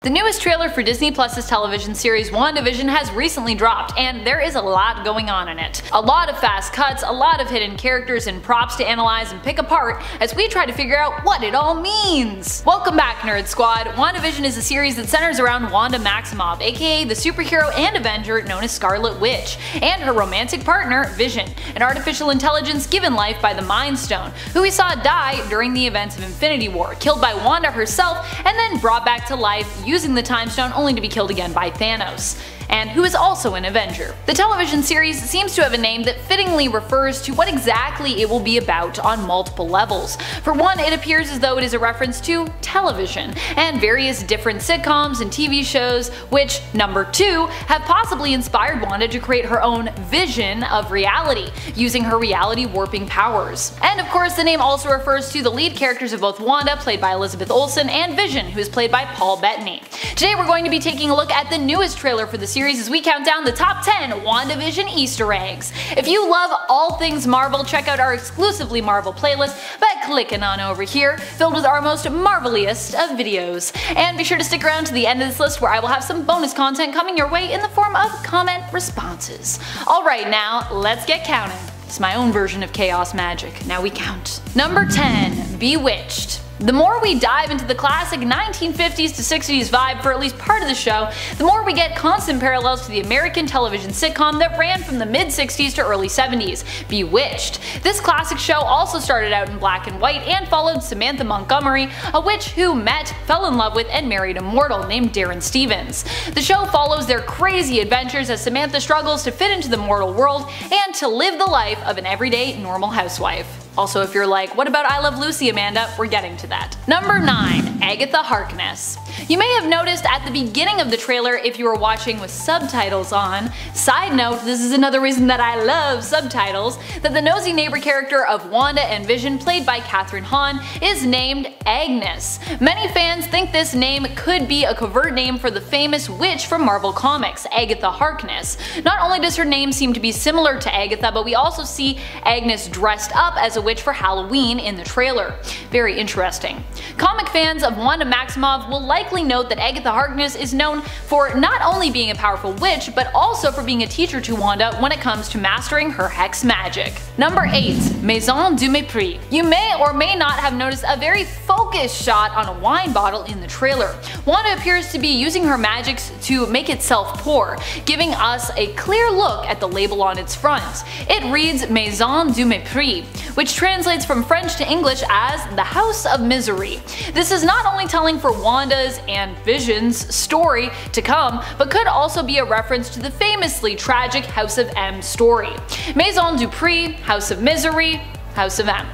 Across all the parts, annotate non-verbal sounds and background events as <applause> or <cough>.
The newest trailer for Disney Plus's television series WandaVision has recently dropped, and there is a lot going on in it. A lot of fast cuts, a lot of hidden characters and props to analyze and pick apart as we try to figure out what it all means. Welcome back Nerd Squad! WandaVision is a series that centers around Wanda Maximoff, aka the superhero and Avenger known as Scarlet Witch, and her romantic partner, Vision, an artificial intelligence given life by the Mind Stone, who we saw die during the events of Infinity War, killed by Wanda herself and then brought back to life using the Time Stone only to be killed again by Thanos and who is also an Avenger. The television series seems to have a name that fittingly refers to what exactly it will be about on multiple levels. For one, it appears as though it is a reference to television, and various different sitcoms and TV shows, which, number two, have possibly inspired Wanda to create her own vision of reality, using her reality warping powers. And of course, the name also refers to the lead characters of both Wanda, played by Elizabeth Olsen, and Vision, who is played by Paul Bettany. Today we're going to be taking a look at the newest trailer for the series series as we count down the top 10 WandaVision Easter eggs. If you love all things Marvel, check out our exclusively Marvel playlist by clicking on over here, filled with our most marveliest of videos. And be sure to stick around to the end of this list where I will have some bonus content coming your way in the form of comment responses. Alright now, let's get counting. It's my own version of chaos magic. Now we count. Number 10. Bewitched. The more we dive into the classic 1950s to 60s vibe for at least part of the show, the more we get constant parallels to the American television sitcom that ran from the mid 60s to early 70s, Bewitched. This classic show also started out in black and white and followed Samantha Montgomery, a witch who met, fell in love with, and married a mortal named Darrin Stephens. The show follows their crazy adventures as Samantha struggles to fit into the mortal world and to live the life of an everyday normal housewife. Also, if you're like, what about I Love Lucy, Amanda? We're getting to that. Number 9. Agatha Harkness. You may have noticed at the beginning of the trailer if you were watching with subtitles on, side note, this is another reason that I love subtitles, that the nosy neighbor character of Wanda and Vision played by Kathryn Hahn is named Agnes. Many fans think this name could be a covert name for the famous witch from Marvel Comics, Agatha Harkness. Not only does her name seem to be similar to Agatha, but we also see Agnes dressed up as a witch for Halloween in the trailer. Very interesting. Comic fans of Wanda Maximoff will likely note that Agatha Harkness is known for not only being a powerful witch, but also for being a teacher to Wanda when it comes to mastering her hex magic. Number 8. Maison du Mépris. You may or may not have noticed a very focused shot on a wine bottle in the trailer. Wanda appears to be using her magics to make itself pour, giving us a clear look at the label on its front. It reads Maison du Mépris, which translates from French to English as the House of Misery. This is not only telling for Wanda's and Vision's story to come, but could also be a reference to the famously tragic House of M story. Maison Dupree, House of Misery, House of M.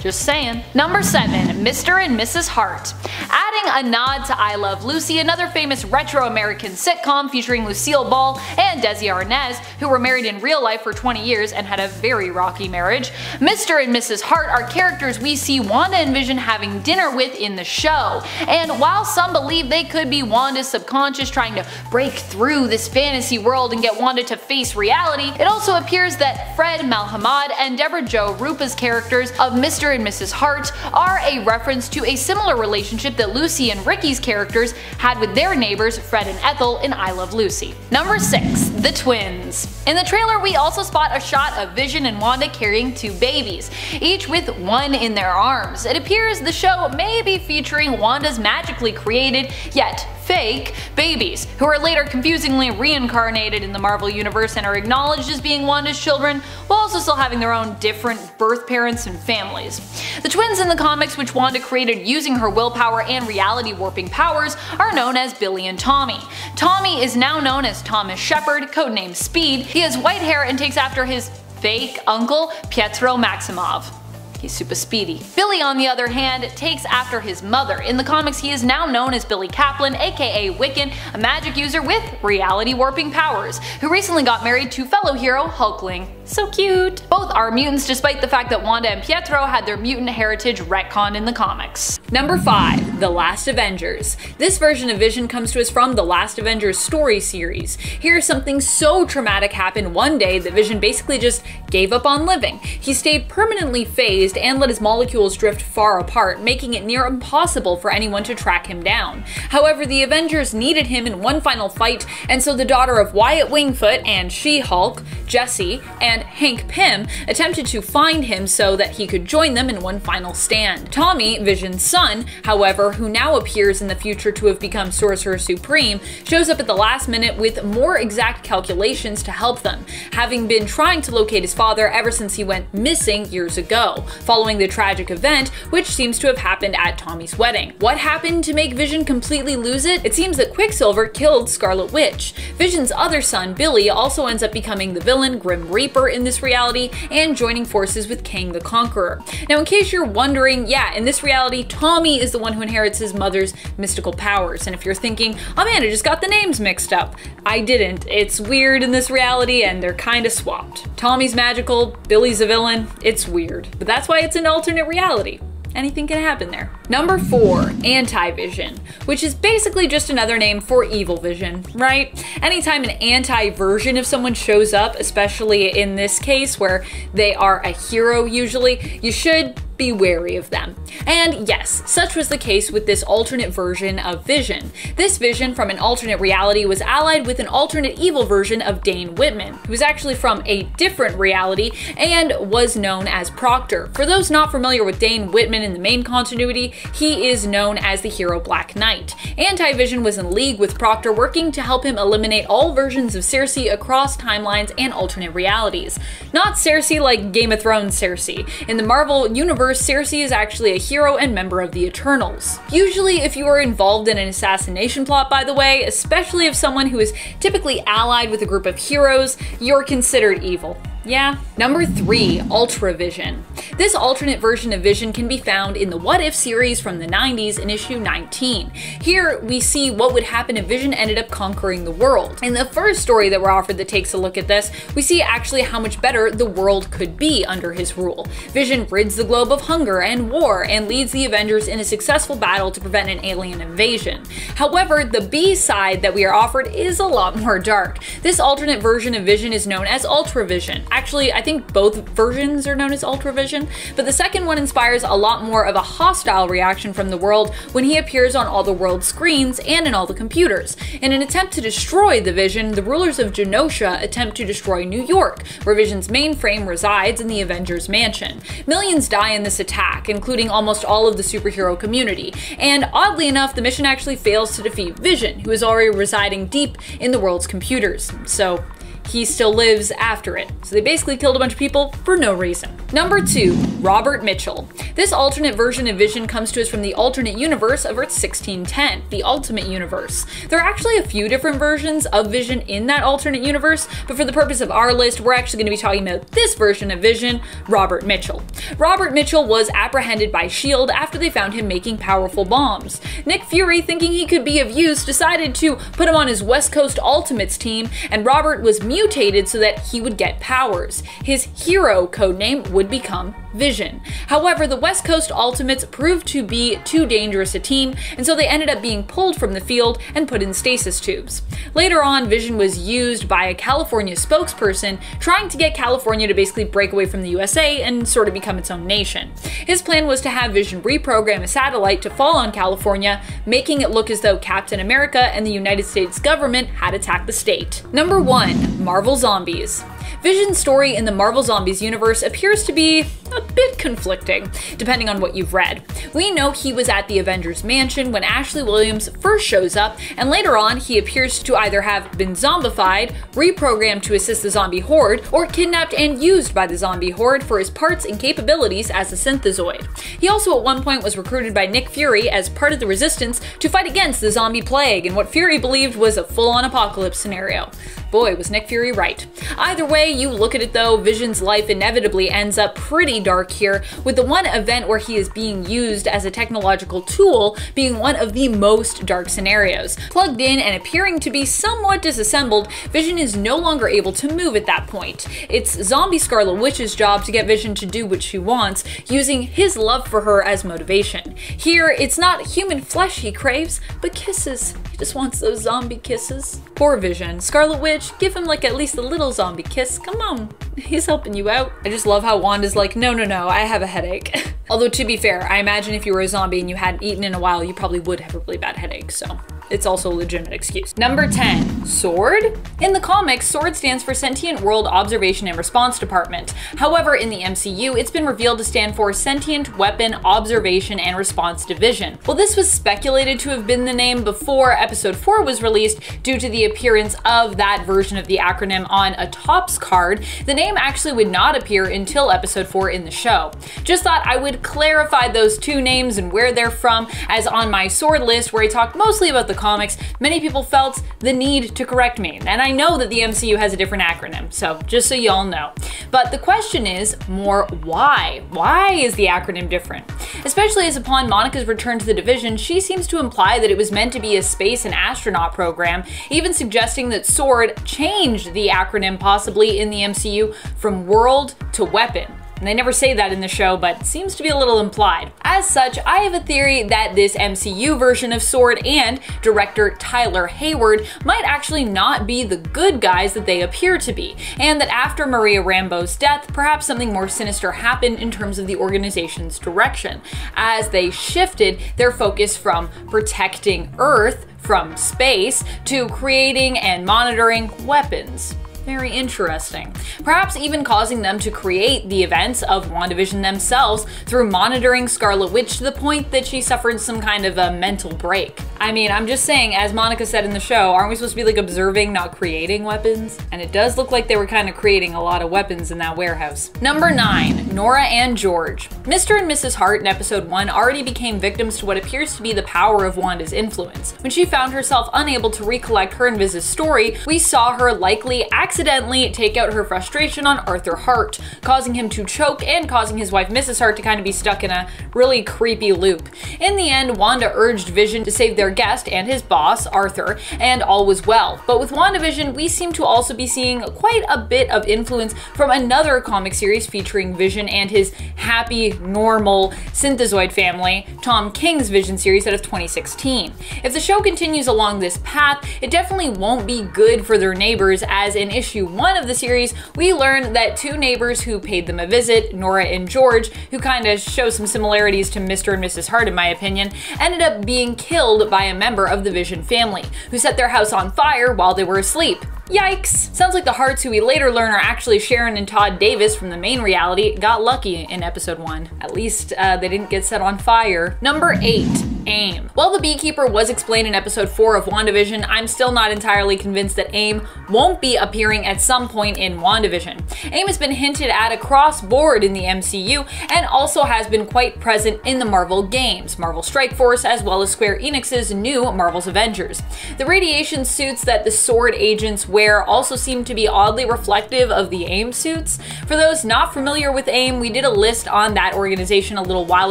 Just saying. Number 7. Mr. and Mrs. Hart. Adding a nod to I Love Lucy, another famous retro American sitcom featuring Lucille Ball and Desi Arnaz, who were married in real life for 20 years and had a very rocky marriage. Mr. and Mrs. Hart are characters we see Wanda and Vision having dinner with in the show, and while some believe they could be Wanda's subconscious trying to break through this fantasy world and get Wanda to face reality, it also appears that Fred Melamed and Deborah Jo Rupp's characters of Mr and Mrs. Hart are a reference to a similar relationship that Lucy and Ricky's characters had with their neighbors Fred and Ethel in I Love Lucy. Number 6. The Twins. In the trailer we also spot a shot of Vision and Wanda carrying two babies, each with one in their arms. It appears the show may be featuring Wanda's magically created, yet fake babies, who are later confusingly reincarnated in the Marvel Universe and are acknowledged as being Wanda's children, while also still having their own different birth parents and families. The twins in the comics which Wanda created using her willpower and reality warping powers are known as Billy and Tommy. Tommy is now known as Thomas Shepherd, codenamed Speed. He has white hair and takes after his fake uncle Pietro Maximoff. He's super speedy. Billy on the other hand takes after his mother. In the comics he is now known as Billy Kaplan aka Wiccan, a magic user with reality warping powers, who recently got married to fellow hero Hulkling. So cute! Both are mutants despite the fact that Wanda and Pietro had their mutant heritage retconned in the comics. Number 5. The Last Avengers. This version of Vision comes to us from the Last Avengers story series. Here something so traumatic happened one day that Vision basically just gave up on living. He stayed permanently phased and let his molecules drift far apart, making it near impossible for anyone to track him down. However, the Avengers needed him in one final fight, and so the daughter of Wyatt Wingfoot and She-Hulk, Jessie, and Hank Pym attempted to find him so that he could join them in one final stand. Tommy, Vision's son, however, who now appears in the future to have become Sorcerer Supreme, shows up at the last minute with more exact calculations to help them, having been trying to locate his father ever since he went missing years ago, following the tragic event which seems to have happened at Tommy's wedding. What happened to make Vision completely lose it? It seems that Quicksilver killed Scarlet Witch. Vision's other son, Billy, also ends up becoming the villain Grim Reaper in this reality and joining forces with Kang the Conqueror. Now, in case you're wondering, yeah, in this reality, Tommy is the one who inherits his mother's mystical powers. And if you're thinking, oh man, I just got the names mixed up, I didn't. It's weird in this reality and they're kind of swapped. Tommy's magical, Billy's a villain. It's weird. But that's why it's an alternate reality anything can happen there. Number four, anti-vision, which is basically just another name for evil vision, right? Anytime an anti-version of someone shows up, especially in this case where they are a hero usually, you should be wary of them. And yes, such was the case with this alternate version of Vision. This Vision from an alternate reality was allied with an alternate evil version of Dane Whitman, who was actually from a different reality and was known as Proctor. For those not familiar with Dane Whitman in the main continuity, he is known as the hero Black Knight. Anti-Vision was in league with Proctor working to help him eliminate all versions of Sersi across timelines and alternate realities. Not Cersei like Game of Thrones Cersei. In the Marvel universe, universe, Sersi is actually a hero and member of the Eternals. Usually, if you are involved in an assassination plot, by the way, especially if someone who is typically allied with a group of heroes, you're considered evil. Yeah. Number three, Ultra Vision. This alternate version of Vision can be found in the What If series from the 90s in issue 19. Here, we see what would happen if Vision ended up conquering the world. In the first story that we're offered that takes a look at this, we see actually how much better the world could be under his rule. Vision rids the globe of hunger and war and leads the Avengers in a successful battle to prevent an alien invasion. However, the B side that we are offered is a lot more dark. This alternate version of Vision is known as Ultra Vision. Actually, I think both versions are known as Ultra Vision, but the second one inspires a lot more of a hostile reaction from the world when he appears on all the world's screens and in all the computers. In an attempt to destroy the Vision, the rulers of Genosha attempt to destroy New York, where Vision's mainframe resides in the Avengers Mansion. Millions die in this attack, including almost all of the superhero community, and oddly enough, the mission actually fails to defeat Vision, who is already residing deep in the world's computers. So, he still lives after it. So they basically killed a bunch of people for no reason. Number two, Robert Mitchell. This alternate version of Vision comes to us from the alternate universe of Earth 1610, the Ultimate Universe. There are actually a few different versions of Vision in that alternate universe, but for the purpose of our list, we're actually going to be talking about this version of Vision, Robert Mitchell. Robert Mitchell was apprehended by S.H.I.E.L.D. after they found him making powerful bombs. Nick Fury, thinking he could be of use, decided to put him on his West Coast Ultimates team, and Robert was mutated so that he would get powers. His hero codename would become Vision. However, the West Coast Ultimates proved to be too dangerous a team, and so they ended up being pulled from the field and put in stasis tubes. Later on, Vision was used by a California spokesperson trying to get California to basically break away from the USA and sort of become its own nation. His plan was to have Vision reprogram a satellite to fall on California, making it look as though Captain America and the United States government had attacked the state. Number 1. Marvel Zombies Vision's story in the Marvel Zombies universe appears to be a bit conflicting, depending on what you've read. We know he was at the Avengers Mansion when Ashley Williams first shows up, and later on he appears to either have been zombified, reprogrammed to assist the zombie horde, or kidnapped and used by the zombie horde for his parts and capabilities as a synthezoid. He also at one point was recruited by Nick Fury as part of the resistance to fight against the zombie plague in what Fury believed was a full-on apocalypse scenario. Boy, was Nick Fury right. Either way you look at it though, Vision's life inevitably ends up pretty dark here, with the one event where he is being used as a technological tool being one of the most dark scenarios. Plugged in and appearing to be somewhat disassembled, Vision is no longer able to move at that point. It's zombie Scarlet Witch's job to get Vision to do what she wants, using his love for her as motivation. Here, it's not human flesh he craves, but kisses. He just wants those zombie kisses. Poor Vision. Scarlet Witch, give him like at least a little zombie kiss kiss. Come on. He's helping you out. I just love how Wanda's like, no, no, no, I have a headache. <laughs> Although to be fair, I imagine if you were a zombie and you hadn't eaten in a while, you probably would have a really bad headache, so it's also a legitimate excuse. Number 10, SWORD. In the comics, SWORD stands for Sentient World Observation and Response Department. However, in the MCU, it's been revealed to stand for Sentient Weapon Observation and Response Division. While this was speculated to have been the name before episode 4 was released due to the appearance of that version of the acronym on a Topps card, the name actually would not appear until episode 4 in the show. Just thought I would clarify those two names and where they're from, as on my sword list where I talk mostly about the comics, many people felt the need to correct me. And I know that the MCU has a different acronym, so just so y'all know. But the question is more why? Why is the acronym different? Especially as upon Monica's return to the division, she seems to imply that it was meant to be a space and astronaut program, even suggesting that SWORD changed the acronym possibly in the MCU from world to weapon. And they never say that in the show, but seems to be a little implied. As such, I have a theory that this MCU version of Sword and director Tyler Hayward might actually not be the good guys that they appear to be, and that after Maria Rambeau's death, perhaps something more sinister happened in terms of the organization's direction, as they shifted their focus from protecting Earth from space to creating and monitoring weapons. Very interesting. Perhaps even causing them to create the events of WandaVision themselves through monitoring Scarlet Witch to the point that she suffered some kind of a mental break. I mean, I'm just saying, as Monica said in the show, aren't we supposed to be like observing, not creating weapons? And it does look like they were kind of creating a lot of weapons in that warehouse. Number 9. Nora and George. Mr. and Mrs. Hart in episode 1 already became victims to what appears to be the power of Wanda's influence. When she found herself unable to recollect her and Viz's story, we saw her likely accidentally take out her frustration on Arthur Hart, causing him to choke and causing his wife Mrs. Hart to kind of be stuck in a really creepy loop. In the end, Wanda urged Vision to save their guest and his boss, Arthur, and all was well. But with WandaVision, we seem to also be seeing quite a bit of influence from another comic series featuring Vision and his happy, normal synthezoid family, Tom King's Vision series out of 2016. If the show continues along this path, it definitely won't be good for their neighbors, as in issue 1 of the series, we learn that two neighbors who paid them a visit, Nora and George, who kind of show some similarities to Mr. and Mrs. Hart in my opinion, ended up being killed by a member of the Vision family, who set their house on fire while they were asleep. Yikes! Sounds like the Harts who we later learn are actually Sharon and Todd Davis from the main reality, got lucky in episode 1. At least uh, they didn't get set on fire. Number 8. AIM. While the Beekeeper was explained in episode 4 of WandaVision, I'm still not entirely convinced that AIM won't be appearing at some point in WandaVision. AIM has been hinted at across board in the MCU and also has been quite present in the Marvel games, Marvel Strike Force, as well as Square Enix's new Marvel's Avengers. The radiation suits that the Sword agents wear also seem to be oddly reflective of the AIM suits. For those not familiar with AIM, we did a list on that organization a little while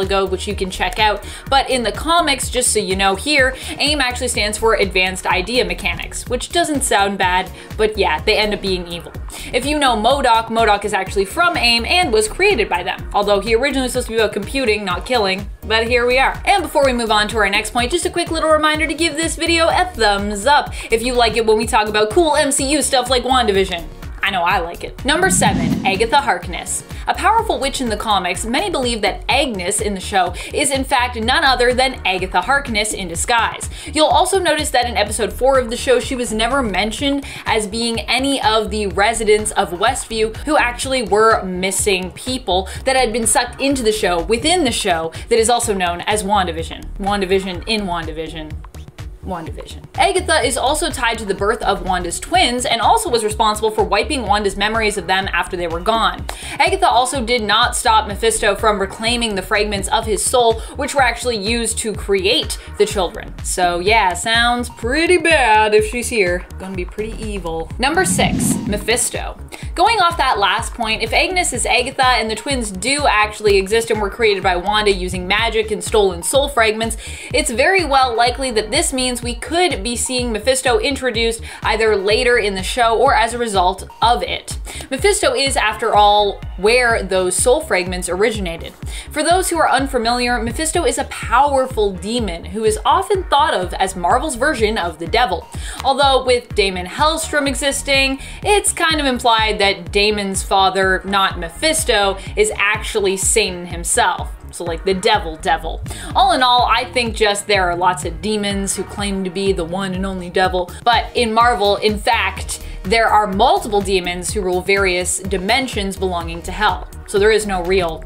ago, which you can check out, but in the comics, just so you know here, AIM actually stands for Advanced Idea Mechanics, which doesn't sound bad, but yeah, they end up being evil. If you know MODOK, MODOK is actually from AIM and was created by them, although he originally was supposed to be about computing, not killing, but here we are. And before we move on to our next point, just a quick little reminder to give this video a thumbs up if you like it when we talk about cool MCU stuff like WandaVision. I know I like it. Number 7. Agatha Harkness. A powerful witch in the comics, many believe that Agnes in the show is in fact none other than Agatha Harkness in disguise. You'll also notice that in episode 4 of the show, she was never mentioned as being any of the residents of Westview who actually were missing people that had been sucked into the show within the show that is also known as WandaVision. WandaVision in WandaVision. WandaVision. Agatha is also tied to the birth of Wanda's twins and also was responsible for wiping Wanda's memories of them after they were gone. Agatha also did not stop Mephisto from reclaiming the fragments of his soul, which were actually used to create the children. So yeah, sounds pretty bad if she's here. Gonna be pretty evil. Number six, Mephisto. Going off that last point, if Agnes is Agatha and the twins do actually exist and were created by Wanda using magic and stolen soul fragments, it's very well likely that this means means we could be seeing Mephisto introduced either later in the show or as a result of it. Mephisto is, after all, where those soul fragments originated. For those who are unfamiliar, Mephisto is a powerful demon who is often thought of as Marvel's version of the devil. Although with Daimon Hellstrom existing, it's kind of implied that Daimon's father, not Mephisto, is actually Satan himself. So like the devil devil. All in all, I think just there are lots of demons who claim to be the one and only devil. But in Marvel, in fact, there are multiple demons who rule various dimensions belonging to hell. So there is no real,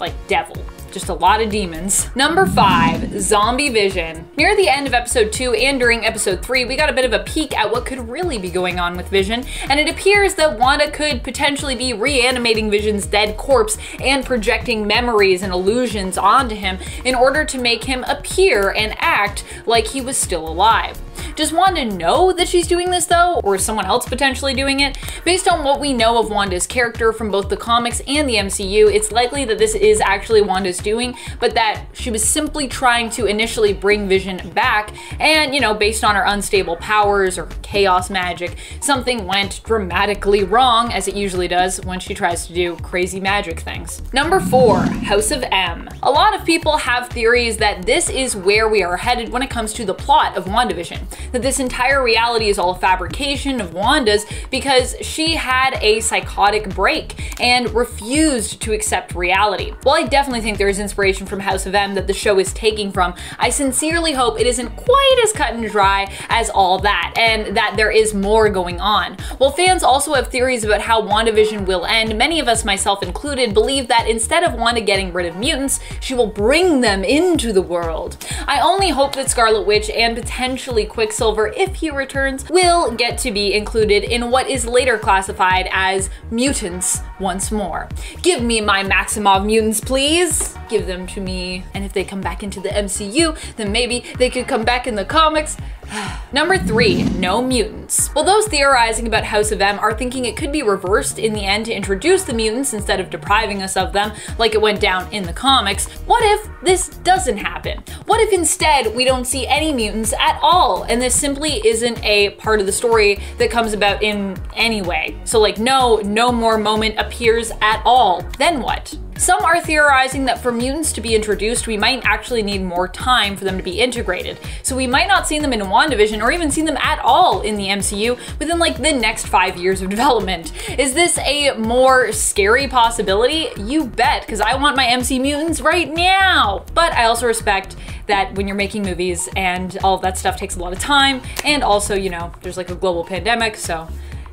like, devil just a lot of demons. Number five, Zombie Vision. Near the end of episode two and during episode three, we got a bit of a peek at what could really be going on with Vision, and it appears that Wanda could potentially be reanimating Vision's dead corpse and projecting memories and illusions onto him in order to make him appear and act like he was still alive. Does Wanda know that she's doing this though, or is someone else potentially doing it? Based on what we know of Wanda's character from both the comics and the MCU, it's likely that this is actually Wanda's doing, but that she was simply trying to initially bring Vision back, and you know, based on her unstable powers or chaos magic, something went dramatically wrong, as it usually does when she tries to do crazy magic things. Number four, House of M. A lot of people have theories that this is where we are headed when it comes to the plot of WandaVision that this entire reality is all a fabrication of Wanda's because she had a psychotic break and refused to accept reality. While I definitely think there is inspiration from House of M that the show is taking from, I sincerely hope it isn't quite as cut and dry as all that, and that there is more going on. While fans also have theories about how WandaVision will end, many of us, myself included, believe that instead of Wanda getting rid of mutants, she will bring them into the world. I only hope that Scarlet Witch and potentially Quicksilver, if he returns, will get to be included in what is later classified as mutants once more. Give me my Maximoff mutants, please! Give them to me. And if they come back into the MCU, then maybe they could come back in the comics. <sighs> Number three, no mutants. Well, those theorizing about House of M are thinking it could be reversed in the end to introduce the mutants instead of depriving us of them, like it went down in the comics. What if this doesn't happen? What if instead we don't see any mutants at all, and this simply isn't a part of the story that comes about in any way? So like no, no more moment appears at all. Then what? Some are theorizing that for mutants to be introduced, we might actually need more time for them to be integrated. So we might not see them in WandaVision or even see them at all in the MCU within like the next five years of <laughs> development. Is this a more scary possibility? You bet, because I want my MC mutants right now. But I also respect that when you're making movies and all that stuff takes a lot of time, and also, you know, there's like a global pandemic, so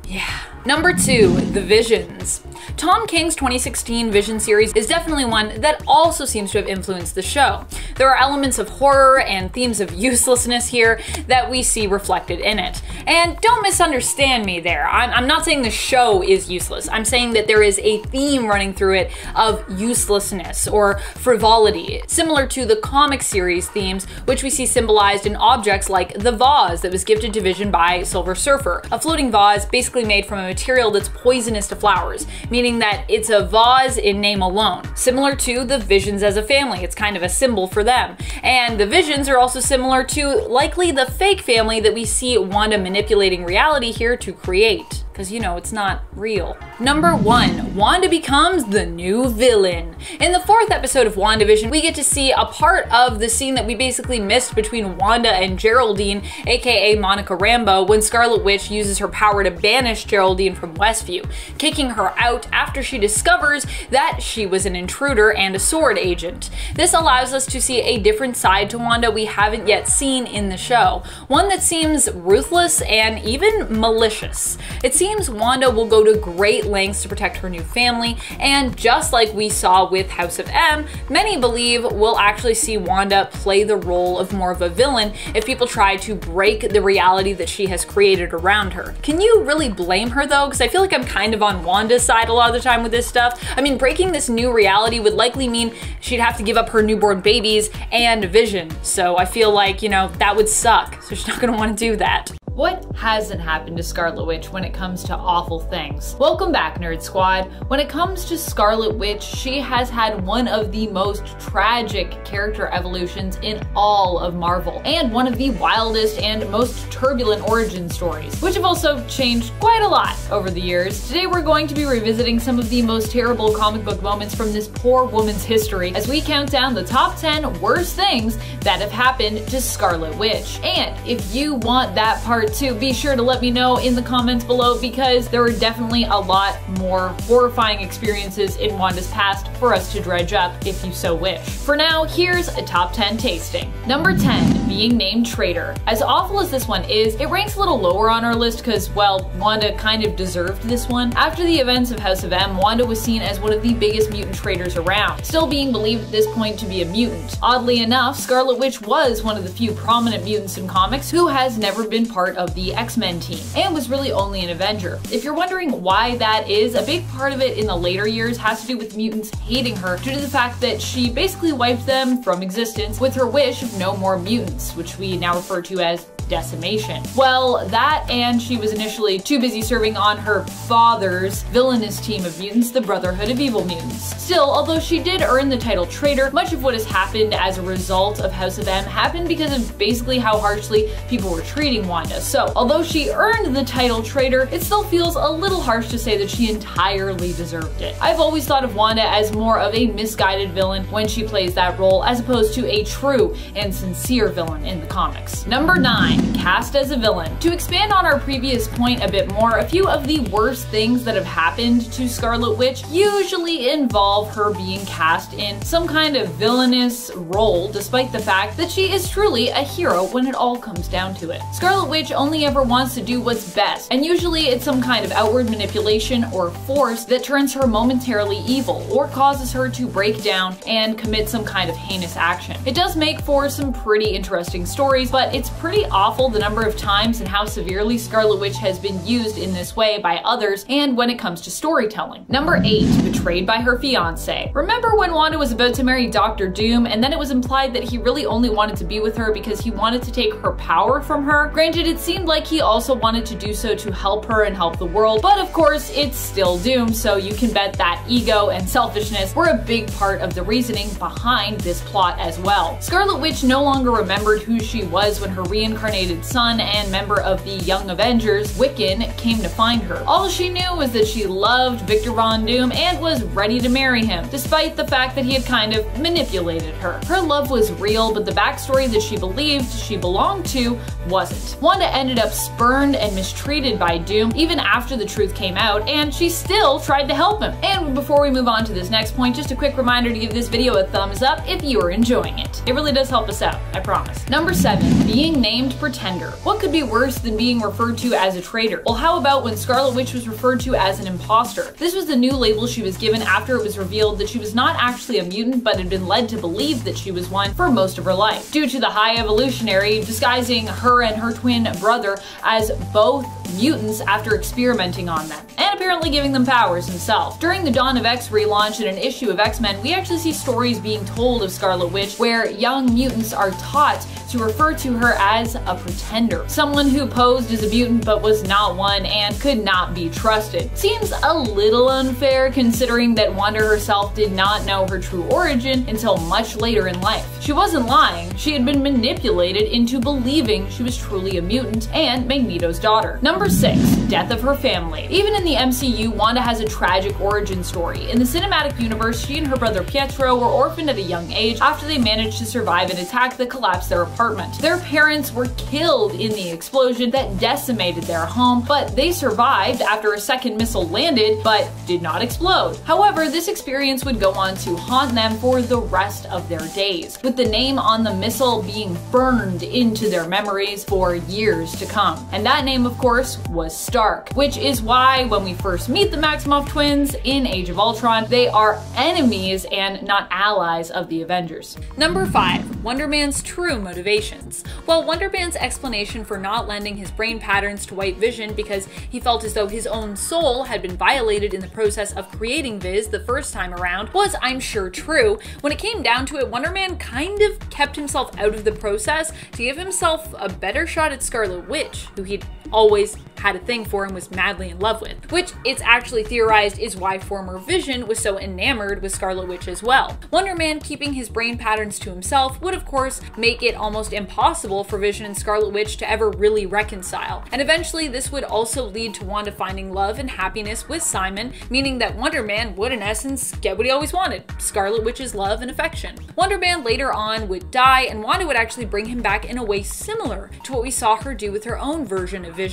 yeah. Number two, The Visions. Tom King's 2016 Vision series is definitely one that also seems to have influenced the show. There are elements of horror and themes of uselessness here that we see reflected in it. And don't misunderstand me there. I'm, I'm not saying the show is useless. I'm saying that there is a theme running through it of uselessness or frivolity, similar to the comic series themes, which we see symbolized in objects like the vase that was gifted to Vision by Silver Surfer, a floating vase basically made from a material that's poisonous to flowers, meaning that it's a vase in name alone. Similar to the Visions as a family, it's kind of a symbol for them. And the Visions are also similar to likely the fake family that we see Wanda manipulating reality here to create because you know it's not real. Number one, Wanda becomes the new villain. In the fourth episode of WandaVision, we get to see a part of the scene that we basically missed between Wanda and Geraldine, aka Monica Rambeau, when Scarlet Witch uses her power to banish Geraldine from Westview, kicking her out after she discovers that she was an intruder and a sword agent. This allows us to see a different side to Wanda we haven't yet seen in the show, one that seems ruthless and even malicious. It seems Wanda will go to great lengths to protect her new family, and just like we saw with House of M, many believe we'll actually see Wanda play the role of more of a villain if people try to break the reality that she has created around her. Can you really blame her though? Because I feel like I'm kind of on Wanda's side a lot of the time with this stuff. I mean, breaking this new reality would likely mean she'd have to give up her newborn babies and Vision, so I feel like, you know, that would suck, so she's not gonna wanna do that. What hasn't happened to Scarlet Witch when it comes to awful things? Welcome back, Nerd Squad. When it comes to Scarlet Witch, she has had one of the most tragic character evolutions in all of Marvel, and one of the wildest and most turbulent origin stories, which have also changed quite a lot over the years. Today we're going to be revisiting some of the most terrible comic book moments from this poor woman's history as we count down the top 10 worst things that have happened to Scarlet Witch. And if you want that part too, be sure to let me know in the comments below because there are definitely a lot more horrifying experiences in Wanda's past for us to dredge up if you so wish. For now, here's a top 10 tasting. Number 10, being named traitor. As awful as this one is, it ranks a little lower on our list because, well, Wanda kind of deserved this one. After the events of House of M, Wanda was seen as one of the biggest mutant traitors around, still being believed at this point to be a mutant. Oddly enough, Scarlet Witch was one of the few prominent mutants in comics who has never been part of the X-Men team, and was really only an Avenger. If you're wondering why that is, a big part of it in the later years has to do with mutants hating her due to the fact that she basically wiped them from existence with her wish of no more mutants, which we now refer to as decimation. Well, that and she was initially too busy serving on her father's villainous team of mutants, the Brotherhood of Evil Mutants. Still, although she did earn the title traitor, much of what has happened as a result of House of M happened because of basically how harshly people were treating Wanda. So, although she earned the title traitor, it still feels a little harsh to say that she entirely deserved it. I've always thought of Wanda as more of a misguided villain when she plays that role as opposed to a true and sincere villain in the comics. Number 9. 9. Cast as a villain. To expand on our previous point a bit more, a few of the worst things that have happened to Scarlet Witch usually involve her being cast in some kind of villainous role, despite the fact that she is truly a hero when it all comes down to it. Scarlet Witch only ever wants to do what's best, and usually it's some kind of outward manipulation or force that turns her momentarily evil or causes her to break down and commit some kind of heinous action. It does make for some pretty interesting stories, but it's pretty awful the number of times and how severely Scarlet Witch has been used in this way by others and when it comes to storytelling. Number 8. Betrayed by her fiance. Remember when Wanda was about to marry Doctor Doom and then it was implied that he really only wanted to be with her because he wanted to take her power from her? Granted, it seemed like he also wanted to do so to help her and help the world, but of course, it's still Doom, so you can bet that ego and selfishness were a big part of the reasoning behind this plot as well. Scarlet Witch no longer remembered who she was when her reincarnation reincarnated son and member of the Young Avengers, Wiccan, came to find her. All she knew was that she loved Victor Von Doom and was ready to marry him, despite the fact that he had kind of manipulated her. Her love was real, but the backstory that she believed she belonged to wasn't. Wanda ended up spurned and mistreated by Doom even after the truth came out, and she still tried to help him. And before we move on to this next point, just a quick reminder to give this video a thumbs up if you are enjoying it. It really does help us out, I promise. Number 7. Being named pretender. What could be worse than being referred to as a traitor? Well, how about when Scarlet Witch was referred to as an imposter? This was the new label she was given after it was revealed that she was not actually a mutant but had been led to believe that she was one for most of her life. Due to the High Evolutionary disguising her and her twin brother as both mutants after experimenting on them, and apparently giving them powers himself. During the Dawn of X relaunch in an issue of X-Men, we actually see stories being told of Scarlet Witch where young mutants are taught to refer to her as a pretender, someone who posed as a mutant but was not one and could not be trusted. Seems a little unfair considering that Wanda herself did not know her true origin until much later in life. She wasn't lying, she had been manipulated into believing she was truly a mutant and Magneto's daughter. Number 6. Death of her family. Even in the MCU, Wanda has a tragic origin story. In the cinematic universe, she and her brother Pietro were orphaned at a young age after they managed to survive an attack that collapsed their apartment. Their parents were killed in the explosion that decimated their home, but they survived after a second missile landed but did not explode. However, this experience would go on to haunt them for the rest of their days, with the name on the missile being burned into their memories for years to come. And that name, of course, was Stark, which is why when we first meet the Maximoff twins in Age of Ultron, they are enemies and not allies of the Avengers. Number 5. Wonder Man's true motivations. While Wonder Man's explanation for not lending his brain patterns to White Vision because he felt as though his own soul had been violated in the process of creating Viz the first time around was, I'm sure, true. When it came down to it, Wonder Man kind of kept himself out of the process to give himself a better shot at Scarlet Witch, who he'd always had a thing for and was madly in love with, which it's actually theorized is why former Vision was so enamored with Scarlet Witch as well. Wonder Man keeping his brain patterns to himself would of course make it almost impossible for Vision and Scarlet Witch to ever really reconcile, and eventually this would also lead to Wanda finding love and happiness with Simon, meaning that Wonder Man would in essence get what he always wanted, Scarlet Witch's love and affection. Wonder Man later on would die and Wanda would actually bring him back in a way similar to what we saw her do with her own version of Vision,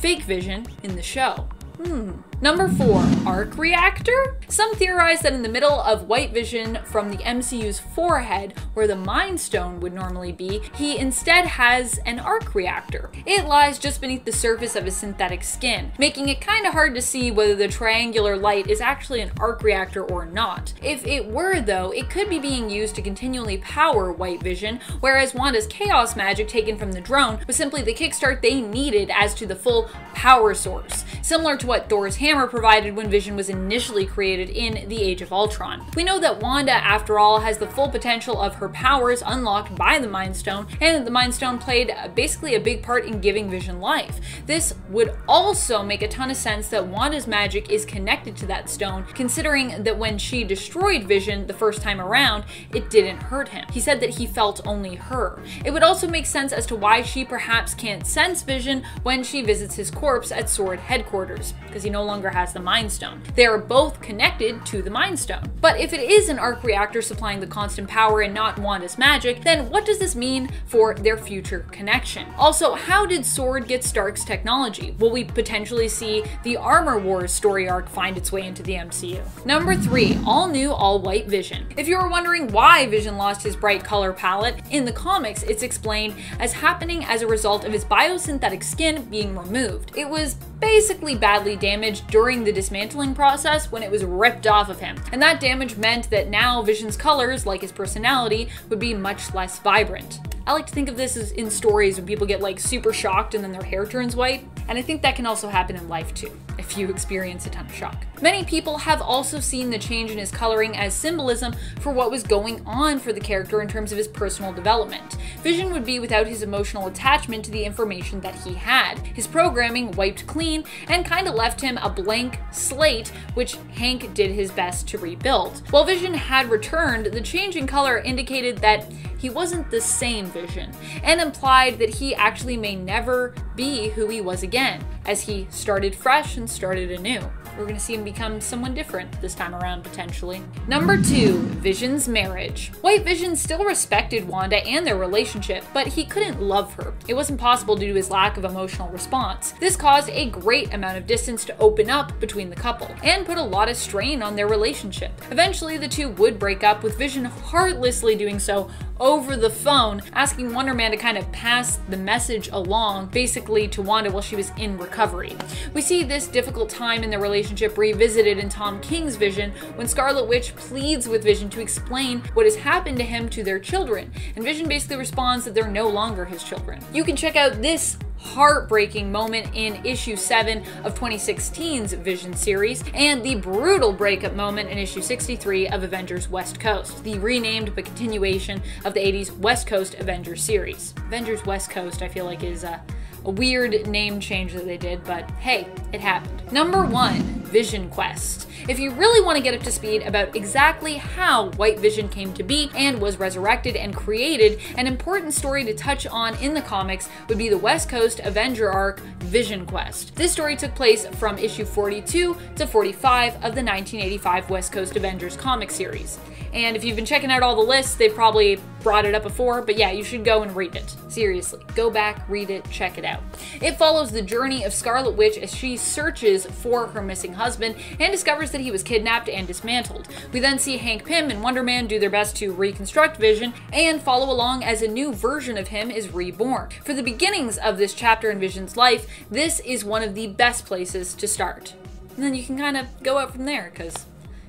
Fake Vision, in the show. Hmm. Number 4. Arc Reactor? Some theorize that in the middle of White Vision from the MCU's forehead, where the Mind Stone would normally be, he instead has an arc reactor. It lies just beneath the surface of his synthetic skin, making it kinda hard to see whether the triangular light is actually an arc reactor or not. If it were though, it could be being used to continually power White Vision, whereas Wanda's chaos magic taken from the drone was simply the kickstart they needed as to the full power source, similar to what Thor's hammer provided when Vision was initially created in the Age of Ultron. We know that Wanda, after all, has the full potential of her powers unlocked by the Mind Stone, and the Mind Stone played basically a big part in giving Vision life. This would also make a ton of sense that Wanda's magic is connected to that stone, considering that when she destroyed Vision the first time around, it didn't hurt him. He said that he felt only her. It would also make sense as to why she perhaps can't sense Vision when she visits his corpse at Sword headquarters, because he no longer longer has the Mind Stone. They are both connected to the Mind Stone. But if it is an arc reactor supplying the constant power and not Wanda's magic, then what does this mean for their future connection? Also, how did Sword get Stark's technology? Will we potentially see the Armor Wars story arc find its way into the MCU? Number 3. All new, all white Vision. If you are wondering why Vision lost his bright color palette, in the comics it's explained as happening as a result of his biosynthetic skin being removed. It was basically badly damaged during the dismantling process when it was ripped off of him. And that damage meant that now Vision's colors, like his personality, would be much less vibrant. I like to think of this as in stories when people get like super shocked and then their hair turns white. And I think that can also happen in life too, if you experience a ton of shock. Many people have also seen the change in his coloring as symbolism for what was going on for the character in terms of his personal development. Vision would be without his emotional attachment to the information that he had. His programming wiped clean and kind of left him a blank slate, which Hank did his best to rebuild. While Vision had returned, the change in color indicated that he wasn't the same Vision, and implied that he actually may never be who he was again, as he started fresh and started anew. We're gonna see him become someone different this time around, potentially. Number two, Vision's marriage. White Vision still respected Wanda and their relationship, but he couldn't love her. It wasn't possible due to his lack of emotional response. This caused a great amount of distance to open up between the couple, and put a lot of strain on their relationship. Eventually, the two would break up, with Vision heartlessly doing so over the phone, asking Wonder Man to kind of pass the message along, basically to Wanda while she was in recovery. We see this difficult time in their relationship revisited in Tom King's Vision when Scarlet Witch pleads with Vision to explain what has happened to him to their children, and Vision basically responds that they're no longer his children. You can check out this heartbreaking moment in issue 7 of 2016's Vision series, and the brutal breakup moment in issue 63 of Avengers West Coast, the renamed but continuation of the 80s West Coast Avengers series. Avengers West Coast, I feel like, is a, a weird name change that they did, but hey, it happened. Number 1 Vision Quest. If you really want to get up to speed about exactly how White Vision came to be and was resurrected and created, an important story to touch on in the comics would be the West Coast Avenger arc Vision Quest. This story took place from issue 42 to 45 of the 1985 West Coast Avengers comic series. And if you've been checking out all the lists, they've probably brought it up before, but yeah, you should go and read it. Seriously, go back, read it, check it out. It follows the journey of Scarlet Witch as she searches for her missing husband and discovers that he was kidnapped and dismantled. We then see Hank Pym and Wonder Man do their best to reconstruct Vision and follow along as a new version of him is reborn. For the beginnings of this chapter in Vision's life, this is one of the best places to start. And then you can kind of go out from there, because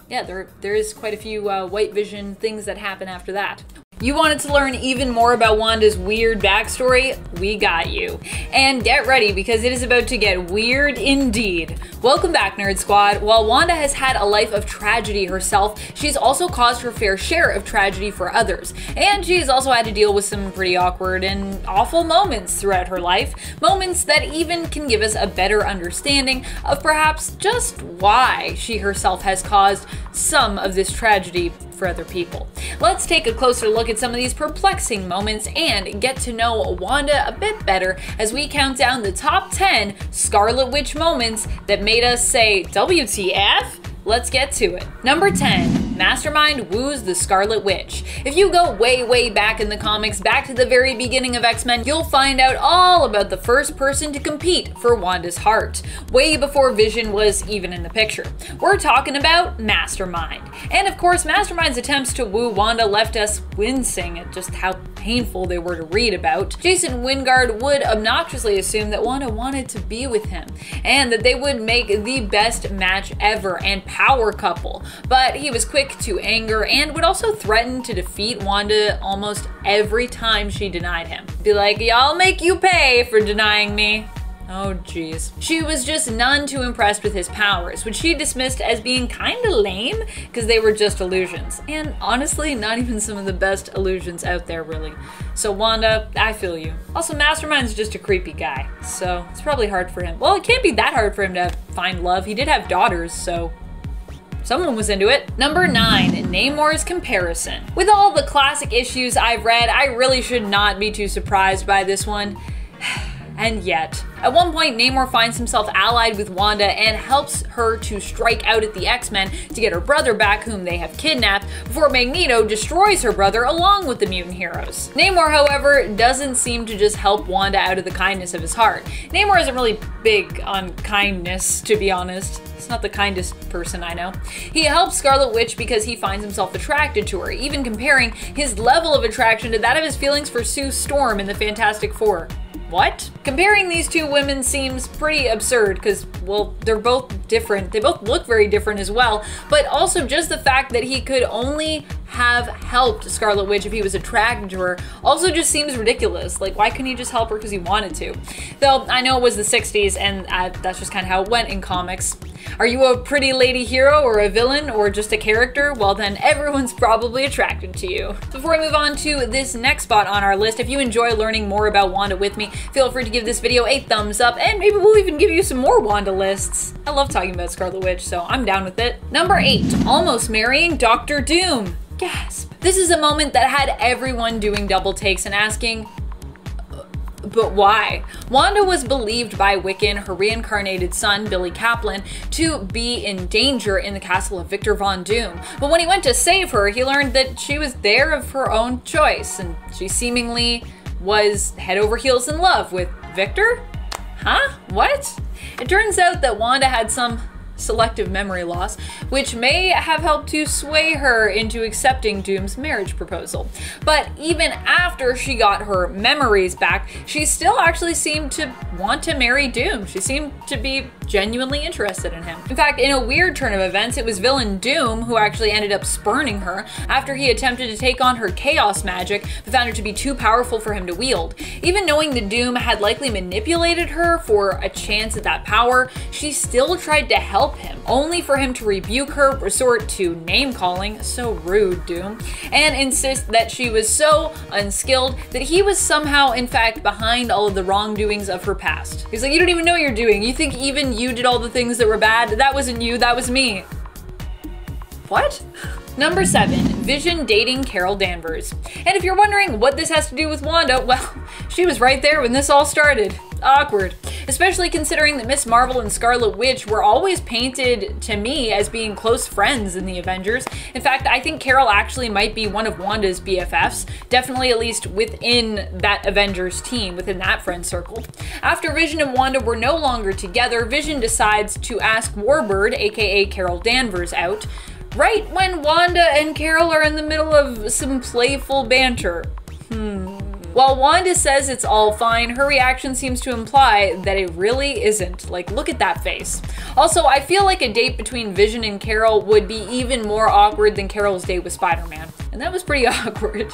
yeah, there there is quite a few uh, white vision things that happen after that. You wanted to learn even more about Wanda's weird backstory? We got you. And get ready because it is about to get weird indeed. Welcome back, Nerd Squad. While Wanda has had a life of tragedy herself, she's also caused her fair share of tragedy for others. And she's also had to deal with some pretty awkward and awful moments throughout her life. Moments that even can give us a better understanding of perhaps just why she herself has caused some of this tragedy for other people. Let's take a closer look at some of these perplexing moments and get to know Wanda a bit better as we count down the top 10 Scarlet Witch moments that made us say, WTF? Let's get to it. Number 10, Mastermind woos the Scarlet Witch. If you go way, way back in the comics, back to the very beginning of X-Men, you'll find out all about the first person to compete for Wanda's heart, way before Vision was even in the picture. We're talking about Mastermind. And of course, Mastermind's attempts to woo Wanda left us wincing at just how painful they were to read about, Jason Wyngarde would obnoxiously assume that Wanda wanted to be with him, and that they would make the best match ever and power couple. But he was quick to anger and would also threaten to defeat Wanda almost every time she denied him. Be like, y'all make you pay for denying me. Oh jeez. She was just none too impressed with his powers, which she dismissed as being kinda lame because they were just illusions. And honestly, not even some of the best illusions out there really. So Wanda, I feel you. Also, Mastermind's just a creepy guy, so it's probably hard for him. Well, it can't be that hard for him to find love. He did have daughters, so Someone was into it. Number 9, Namor's comparison. With all the classic issues I've read, I really should not be too surprised by this one. <sighs> And yet, at one point, Namor finds himself allied with Wanda and helps her to strike out at the X-Men to get her brother back, whom they have kidnapped, before Magneto destroys her brother along with the mutant heroes. Namor, however, doesn't seem to just help Wanda out of the kindness of his heart. Namor isn't really big on kindness, to be honest. He's not the kindest person I know. He helps Scarlet Witch because he finds himself attracted to her, even comparing his level of attraction to that of his feelings for Sue Storm in the Fantastic Four. What? Comparing these two women seems pretty absurd because, well, they're both different. They both look very different as well, but also just the fact that he could only have helped Scarlet Witch if he was attracted to her also just seems ridiculous. Like, why couldn't he just help her because he wanted to? Though, I know it was the 60s and I, that's just kind of how it went in comics. Are you a pretty lady hero or a villain or just a character? Well then everyone's probably attracted to you. Before we move on to this next spot on our list, if you enjoy learning more about Wanda with me, feel free to give this video a thumbs up and maybe we'll even give you some more Wanda lists. I love talking about Scarlet Witch, so I'm down with it. Number 8. Almost marrying Doctor Doom. Gasp. This is a moment that had everyone doing double takes and asking, but why? Wanda was believed by Wiccan, her reincarnated son, Billy Kaplan, to be in danger in the castle of Victor Von Doom. But when he went to save her, he learned that she was there of her own choice, and she seemingly was head over heels in love with Victor? Huh? What? It turns out that Wanda had some selective memory loss, which may have helped to sway her into accepting Doom's marriage proposal. But even after she got her memories back, she still actually seemed to want to marry Doom. She seemed to be genuinely interested in him. In fact, in a weird turn of events, it was villain Doom who actually ended up spurning her after he attempted to take on her chaos magic but found her to be too powerful for him to wield. Even knowing that Doom had likely manipulated her for a chance at that power, she still tried to help help him, only for him to rebuke her, resort to name calling, so rude, Doom, and insist that she was so unskilled that he was somehow, in fact, behind all of the wrongdoings of her past. He's like, You don't even know what you're doing. You think even you did all the things that were bad? That wasn't you, that was me. What? <laughs> Number 7. Vision dating Carol Danvers. And if you're wondering what this has to do with Wanda, well, <laughs> she was right there when this all started. Awkward. Especially considering that Miss Marvel and Scarlet Witch were always painted to me as being close friends in the Avengers. In fact, I think Carol actually might be one of Wanda's BFFs, definitely at least within that Avengers team, within that friend circle. After Vision and Wanda were no longer together, Vision decides to ask Warbird, aka Carol Danvers, out right when Wanda and Carol are in the middle of some playful banter. Hmm. While Wanda says it's all fine, her reaction seems to imply that it really isn't. Like, look at that face. Also, I feel like a date between Vision and Carol would be even more awkward than Carol's date with Spider-Man. And that was pretty <laughs> awkward.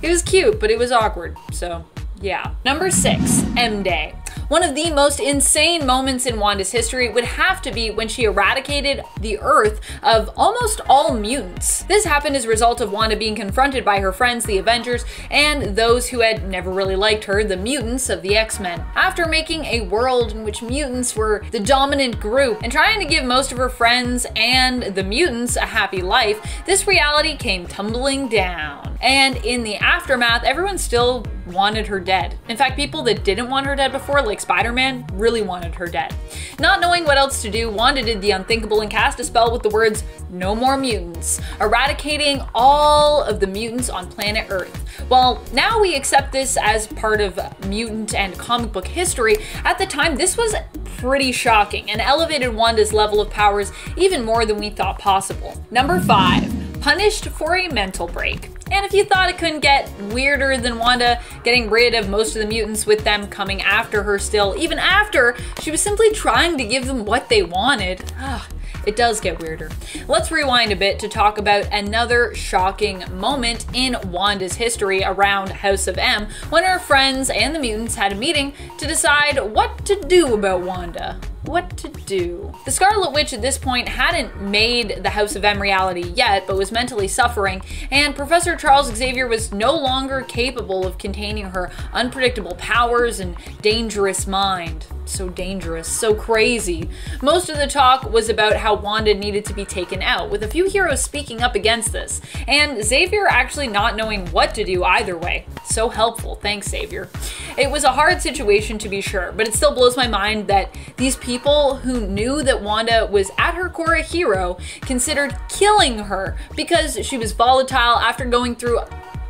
It was cute, but it was awkward. So, yeah. Number six, M Day. One of the most insane moments in Wanda's history would have to be when she eradicated the Earth of almost all mutants. This happened as a result of Wanda being confronted by her friends, the Avengers, and those who had never really liked her, the mutants of the X-Men. After making a world in which mutants were the dominant group and trying to give most of her friends and the mutants a happy life, this reality came tumbling down. And in the aftermath, everyone still wanted her dead. In fact, people that didn't want her dead before, like Spider-Man, really wanted her dead. Not knowing what else to do, Wanda did the unthinkable and cast a spell with the words, no more mutants, eradicating all of the mutants on planet Earth. Well, now we accept this as part of mutant and comic book history, at the time this was pretty shocking and elevated Wanda's level of powers even more than we thought possible. Number 5. Punished for a mental break. And if you thought it couldn't get weirder than Wanda getting rid of most of the mutants with them coming after her still, even after she was simply trying to give them what they wanted, ugh, it does get weirder. Let's rewind a bit to talk about another shocking moment in Wanda's history around House of M when her friends and the mutants had a meeting to decide what to do about Wanda what to do. The Scarlet Witch at this point hadn't made the House of M reality yet, but was mentally suffering, and Professor Charles Xavier was no longer capable of containing her unpredictable powers and dangerous mind so dangerous, so crazy. Most of the talk was about how Wanda needed to be taken out, with a few heroes speaking up against this, and Xavier actually not knowing what to do either way. So helpful, thanks Xavier. It was a hard situation to be sure, but it still blows my mind that these people who knew that Wanda was at her core a hero considered killing her because she was volatile after going through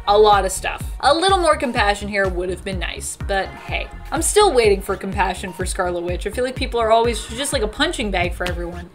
a lot of stuff. A little more compassion here would have been nice, but hey. I'm still waiting for compassion for Scarlet Witch. I feel like people are always just like a punching bag for everyone.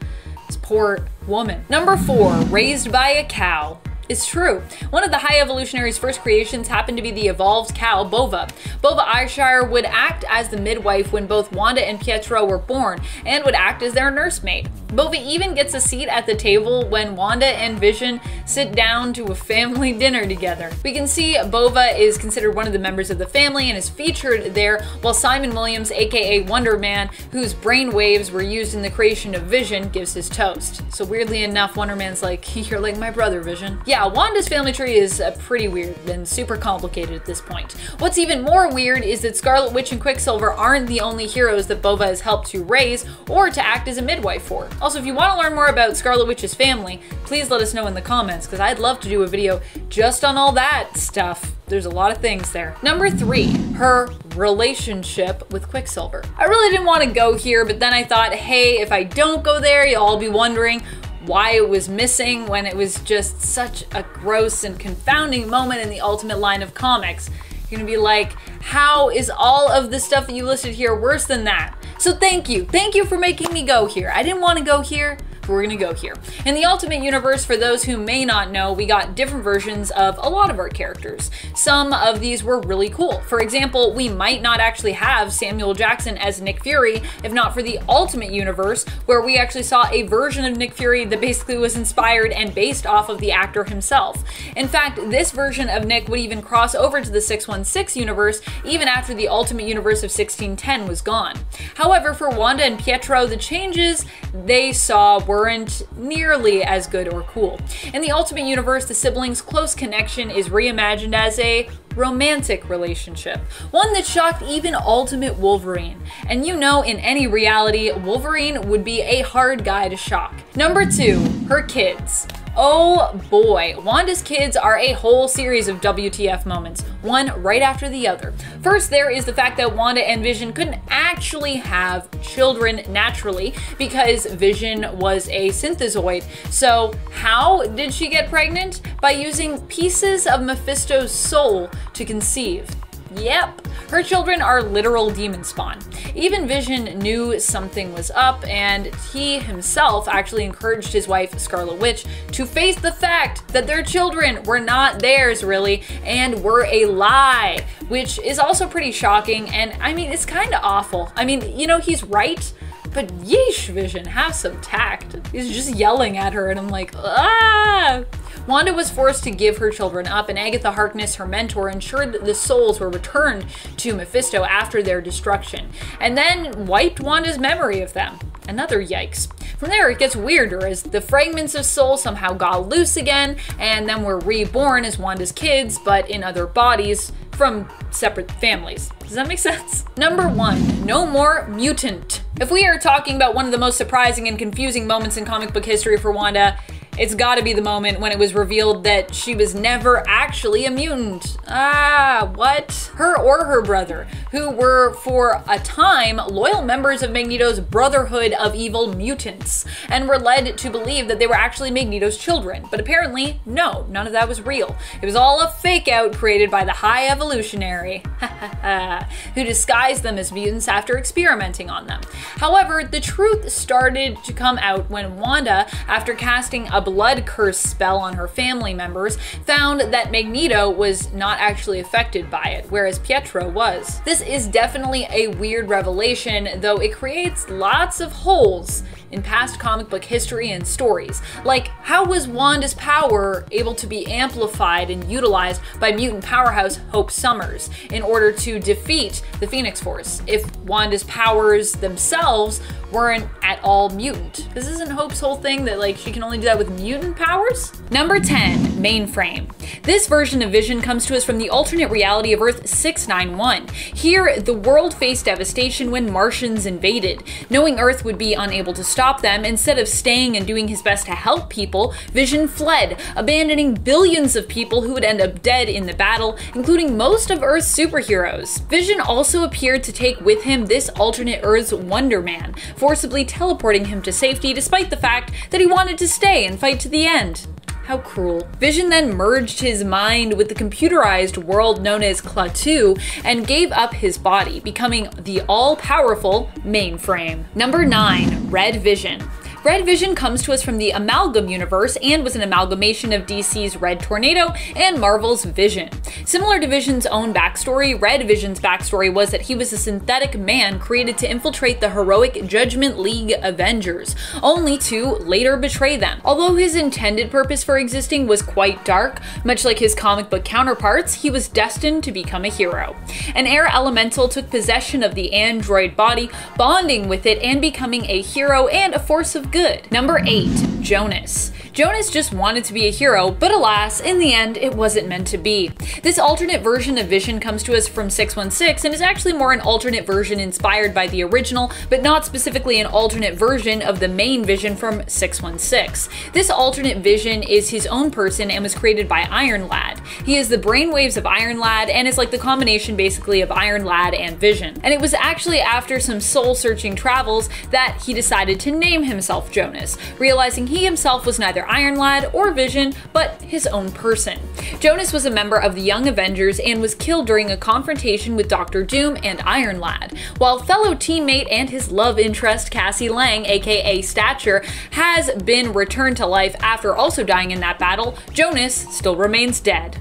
This poor woman. Number four, raised by a cow. It's true. One of the High Evolutionary's first creations happened to be the evolved cow, Bova. Bova Eyeshire would act as the midwife when both Wanda and Pietro were born, and would act as their nursemaid. Bova even gets a seat at the table when Wanda and Vision sit down to a family <laughs> dinner together. We can see Bova is considered one of the members of the family and is featured there, while Simon Williams, aka Wonder Man, whose brain waves were used in the creation of Vision, gives his toast. So weirdly enough, Wonder Man's like, <laughs> you're like my brother, Vision. Yeah, yeah, Wanda's family tree is uh, pretty weird and super complicated at this point. What's even more weird is that Scarlet Witch and Quicksilver aren't the only heroes that Bova has helped to raise or to act as a midwife for. Also, if you want to learn more about Scarlet Witch's family, please let us know in the comments because I'd love to do a video just on all that stuff. There's a lot of things there. Number three, her relationship with Quicksilver. I really didn't want to go here, but then I thought, hey, if I don't go there, you'll all be wondering, why it was missing when it was just such a gross and confounding moment in the ultimate line of comics. You're gonna be like, how is all of the stuff that you listed here worse than that? So thank you. Thank you for making me go here. I didn't want to go here we're gonna go here. In the Ultimate Universe, for those who may not know, we got different versions of a lot of our characters. Some of these were really cool. For example, we might not actually have Samuel Jackson as Nick Fury if not for the Ultimate Universe, where we actually saw a version of Nick Fury that basically was inspired and based off of the actor himself. In fact, this version of Nick would even cross over to the 616 universe even after the Ultimate Universe of 1610 was gone. However, for Wanda and Pietro, the changes they saw were weren't nearly as good or cool. In the Ultimate Universe, the siblings' close connection is reimagined as a romantic relationship, one that shocked even Ultimate Wolverine. And you know, in any reality, Wolverine would be a hard guy to shock. Number two, her kids. Oh boy, Wanda's kids are a whole series of WTF moments, one right after the other. First, there is the fact that Wanda and Vision couldn't actually have children naturally because Vision was a synthezoid. So, how did she get pregnant? By using pieces of Mephisto's soul to conceive. Yep, her children are literal demon spawn. Even Vision knew something was up, and he himself actually encouraged his wife, Scarlet Witch, to face the fact that their children were not theirs, really, and were a lie, which is also pretty shocking, and I mean, it's kind of awful. I mean, you know, he's right, but yeesh, Vision, have some tact. He's just yelling at her, and I'm like, ah! Wanda was forced to give her children up, and Agatha Harkness, her mentor, ensured that the souls were returned to Mephisto after their destruction, and then wiped Wanda's memory of them. Another yikes. From there, it gets weirder as the fragments of Soul somehow got loose again, and then were reborn as Wanda's kids, but in other bodies from separate families. Does that make sense? Number one, no more mutant. If we are talking about one of the most surprising and confusing moments in comic book history for Wanda, it's gotta be the moment when it was revealed that she was never actually a mutant. Ah, what? Her or her brother, who were for a time loyal members of Magneto's Brotherhood of Evil Mutants, and were led to believe that they were actually Magneto's children. But apparently, no, none of that was real. It was all a fake out created by the High Evolutionary, <laughs> who disguised them as mutants after experimenting on them. However, the truth started to come out when Wanda, after casting a blood curse spell on her family members, found that Magneto was not actually affected by it, whereas Pietro was. This is definitely a weird revelation, though it creates lots of holes in past comic book history and stories. Like, how was Wanda's power able to be amplified and utilized by mutant powerhouse Hope Summers in order to defeat the Phoenix Force if Wanda's powers themselves weren't at all mutant? This isn't Hope's whole thing that, like, she can only do that with mutant powers? Number 10, Mainframe. This version of Vision comes to us from the alternate reality of Earth 691. Here, the world faced devastation when Martians invaded. Knowing Earth would be unable to stop stop them, instead of staying and doing his best to help people, Vision fled, abandoning billions of people who would end up dead in the battle, including most of Earth's superheroes. Vision also appeared to take with him this alternate Earth's Wonder Man, forcibly teleporting him to safety despite the fact that he wanted to stay and fight to the end. How cruel. Vision then merged his mind with the computerized world known as Klaatu and gave up his body, becoming the all-powerful mainframe. Number 9. Red Vision. Red Vision comes to us from the Amalgam universe and was an amalgamation of DC's Red Tornado and Marvel's Vision. Similar to Vision's own backstory, Red Vision's backstory was that he was a synthetic man created to infiltrate the heroic Judgment League Avengers, only to later betray them. Although his intended purpose for existing was quite dark, much like his comic book counterparts, he was destined to become a hero. An air elemental took possession of the android body, bonding with it and becoming a hero and a force of good. Number 8. Jonas. Jonas just wanted to be a hero, but alas, in the end, it wasn't meant to be. This alternate version of Vision comes to us from 616 and is actually more an alternate version inspired by the original, but not specifically an alternate version of the main Vision from 616. This alternate Vision is his own person and was created by Iron Lad. He is the brainwaves of Iron Lad and is like the combination basically of Iron Lad and Vision. And it was actually after some soul searching travels that he decided to name himself Jonas, realizing he himself was neither Iron Lad or Vision, but his own person. Jonas was a member of the Young Avengers and was killed during a confrontation with Doctor Doom and Iron Lad, while fellow teammate and his love interest Cassie Lang, aka Stature, has been returned to life after also dying in that battle, Jonas still remains dead.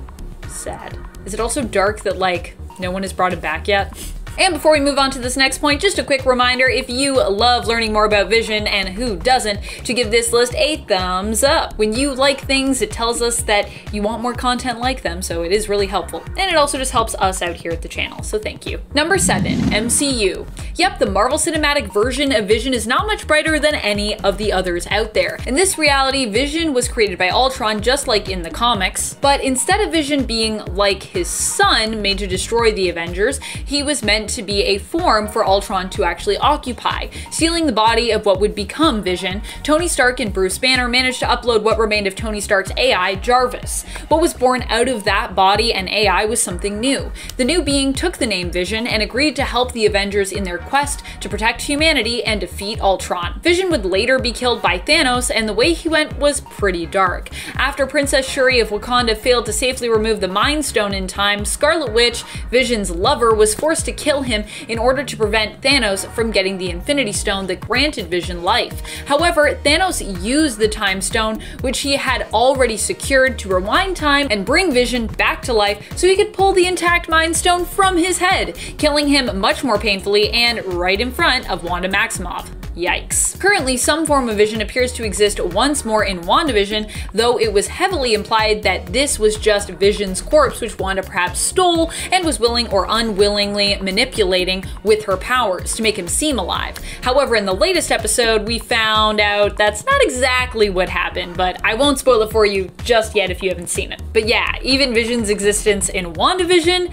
Sad. Is it also dark that, like, no one has brought him back yet? And before we move on to this next point, just a quick reminder if you love learning more about Vision and who doesn't, to give this list a thumbs up. When you like things, it tells us that you want more content like them, so it is really helpful. And it also just helps us out here at the channel, so thank you. Number 7. MCU. Yep, the Marvel Cinematic version of Vision is not much brighter than any of the others out there. In this reality, Vision was created by Ultron just like in the comics, but instead of Vision being like his son, made to destroy the Avengers, he was meant meant to be a form for Ultron to actually occupy. Stealing the body of what would become Vision, Tony Stark and Bruce Banner managed to upload what remained of Tony Stark's AI, Jarvis. What was born out of that body and AI was something new. The new being took the name Vision and agreed to help the Avengers in their quest to protect humanity and defeat Ultron. Vision would later be killed by Thanos, and the way he went was pretty dark. After Princess Shuri of Wakanda failed to safely remove the Mind Stone in time, Scarlet Witch, Vision's lover, was forced to kill kill him in order to prevent Thanos from getting the Infinity Stone that granted Vision life. However, Thanos used the Time Stone, which he had already secured to rewind time and bring Vision back to life so he could pull the intact Mind Stone from his head, killing him much more painfully and right in front of Wanda Maximoff. Yikes. Currently, some form of Vision appears to exist once more in WandaVision, though it was heavily implied that this was just Vision's corpse, which Wanda perhaps stole and was willing or unwillingly manipulating with her powers to make him seem alive. However, in the latest episode, we found out that's not exactly what happened, but I won't spoil it for you just yet if you haven't seen it. But yeah, even Vision's existence in WandaVision